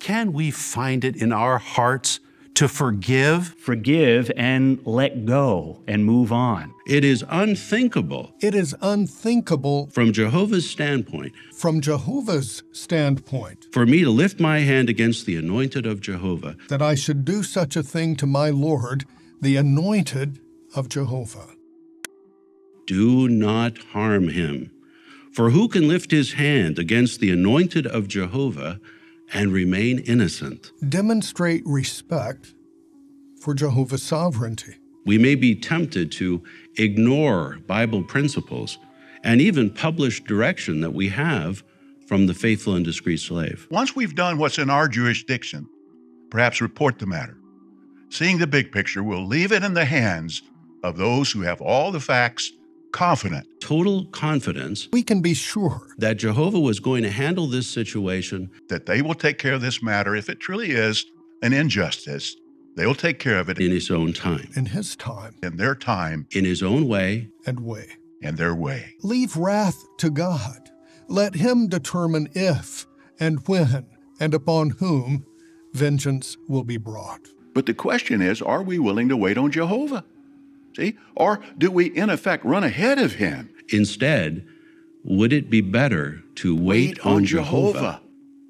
Can we find it in our hearts to forgive,
forgive, and let go and move on.
It is unthinkable.
It is unthinkable
from Jehovah's standpoint.
From Jehovah's standpoint.
For me to lift my hand against the anointed of Jehovah.
That I should do such a thing to my Lord, the anointed of Jehovah.
Do not harm him. For who can lift his hand against the anointed of Jehovah and remain innocent.
Demonstrate respect for Jehovah's sovereignty.
We may be tempted to ignore Bible principles and even published direction that we have from the faithful and discreet slave.
Once we've done what's in our jurisdiction, perhaps report the matter. Seeing the big picture, we'll leave it in the hands of those who have all the facts confident.
Total confidence.
We can be sure
that Jehovah was going to handle this situation,
that they will take care of this matter if it truly is an injustice. They will take care of it
in his own time.
In his time.
In their time.
In his own way.
And way.
In their way.
Leave wrath to God. Let him determine if and when and upon whom vengeance will be brought.
But the question is are we willing to wait on Jehovah? See? Or do we, in effect, run ahead of him?
Instead, would it be better to wait, wait on, on Jehovah, Jehovah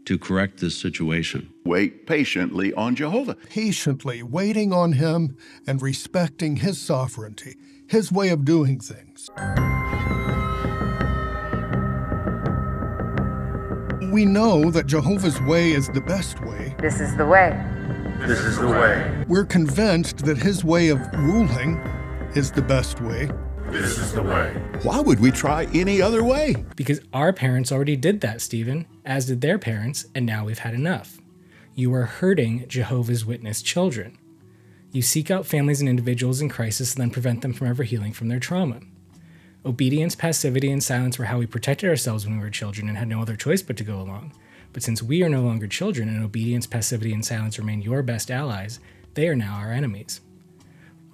to correct this situation?
Wait patiently on Jehovah.
Patiently waiting on him and respecting his sovereignty, his way of doing things.
We know that Jehovah's way is the best way.
This is the way.
This is the way.
We're convinced that his way of ruling is the best way.
This is the way.
Why would we try any other way?
Because our parents already did that, Stephen, as did their parents, and now we've had enough. You are hurting Jehovah's Witness children. You seek out families and individuals in crisis and then prevent them from ever healing from their trauma. Obedience, passivity, and silence were how we protected ourselves when we were children and had no other choice but to go along. But since we are no longer children and obedience, passivity, and silence remain your best allies, they are now our enemies.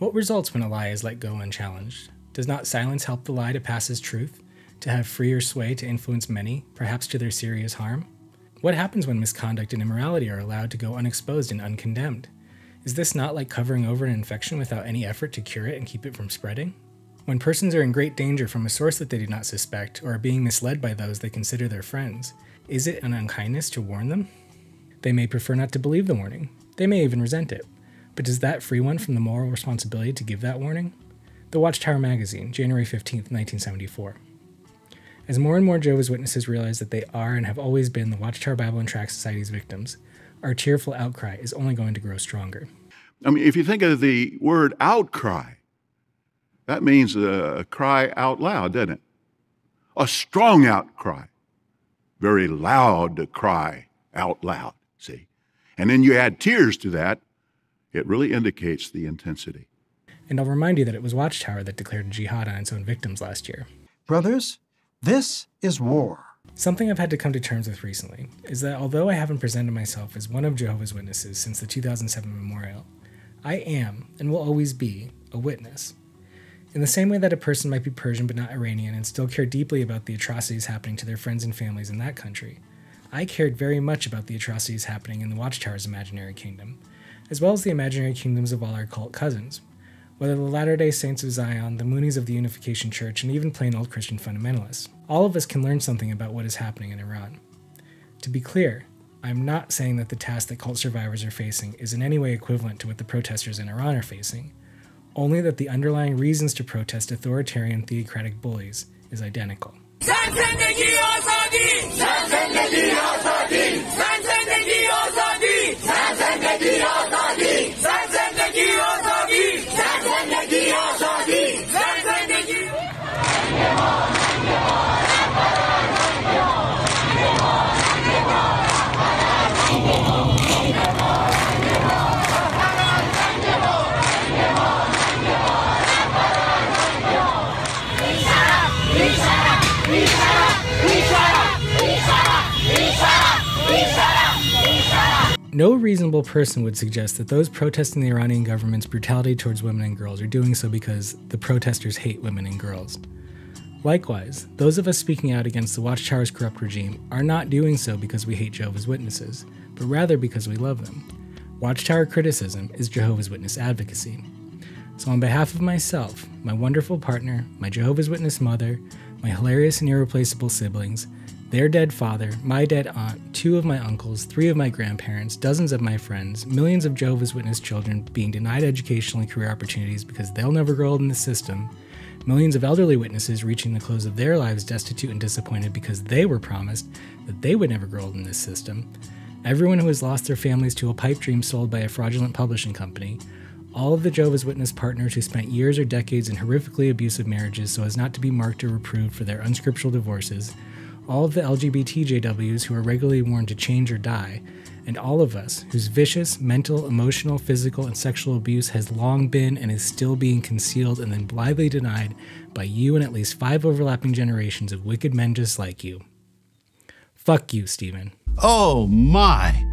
What results when a lie is let go unchallenged? Does not silence help the lie to pass as truth, to have freer sway to influence many, perhaps to their serious harm? What happens when misconduct and immorality are allowed to go unexposed and uncondemned? Is this not like covering over an infection without any effort to cure it and keep it from spreading? When persons are in great danger from a source that they do not suspect or are being misled by those they consider their friends, is it an unkindness to warn them? They may prefer not to believe the warning. They may even resent it. But does that free one from the moral responsibility to give that warning? The Watchtower Magazine, January 15, 1974. As more and more Jehovah's Witnesses realize that they are and have always been the Watchtower Bible and Tract Society's victims, our tearful outcry is only going to grow stronger.
I mean, if you think of the word outcry, that means a cry out loud, doesn't it? A strong outcry. Very loud cry out loud, see? And then you add tears to that, it really indicates the intensity.
And I'll remind you that it was Watchtower that declared jihad on its own victims last year.
Brothers, this is war.
Something I've had to come to terms with recently is that although I haven't presented myself as one of Jehovah's Witnesses since the 2007 memorial, I am, and will always be, a witness. In the same way that a person might be Persian but not Iranian and still care deeply about the atrocities happening to their friends and families in that country, I cared very much about the atrocities happening in the Watchtower's imaginary kingdom, as well as the imaginary kingdoms of all our cult cousins, whether the Latter day Saints of Zion, the Moonies of the Unification Church, and even plain old Christian fundamentalists. All of us can learn something about what is happening in Iran. To be clear, I'm not saying that the task that cult survivors are facing is in any way equivalent to what the protesters in Iran are facing, only that the underlying reasons to protest authoritarian theocratic bullies is identical. No reasonable person would suggest that those protesting the Iranian government's brutality towards women and girls are doing so because the protesters hate women and girls. Likewise, those of us speaking out against the Watchtower's corrupt regime are not doing so because we hate Jehovah's Witnesses, but rather because we love them. Watchtower criticism is Jehovah's Witness advocacy. So, on behalf of myself, my wonderful partner, my Jehovah's Witness mother, my hilarious and irreplaceable siblings, their dead father, my dead aunt, two of my uncles, three of my grandparents, dozens of my friends, millions of Jehovah's Witness children being denied educational and career opportunities because they'll never grow old in the system, millions of elderly witnesses reaching the close of their lives destitute and disappointed because they were promised that they would never grow old in this system, everyone who has lost their families to a pipe dream sold by a fraudulent publishing company, all of the Jehovah's Witness partners who spent years or decades in horrifically abusive marriages so as not to be marked or reproved for their unscriptural divorces, all of the LGBTJWs who are regularly warned to change or die, and all of us whose vicious mental, emotional, physical, and sexual abuse has long been and is still being concealed and then blithely denied by you and at least five overlapping generations of wicked men just like you. Fuck you, Stephen.
Oh my!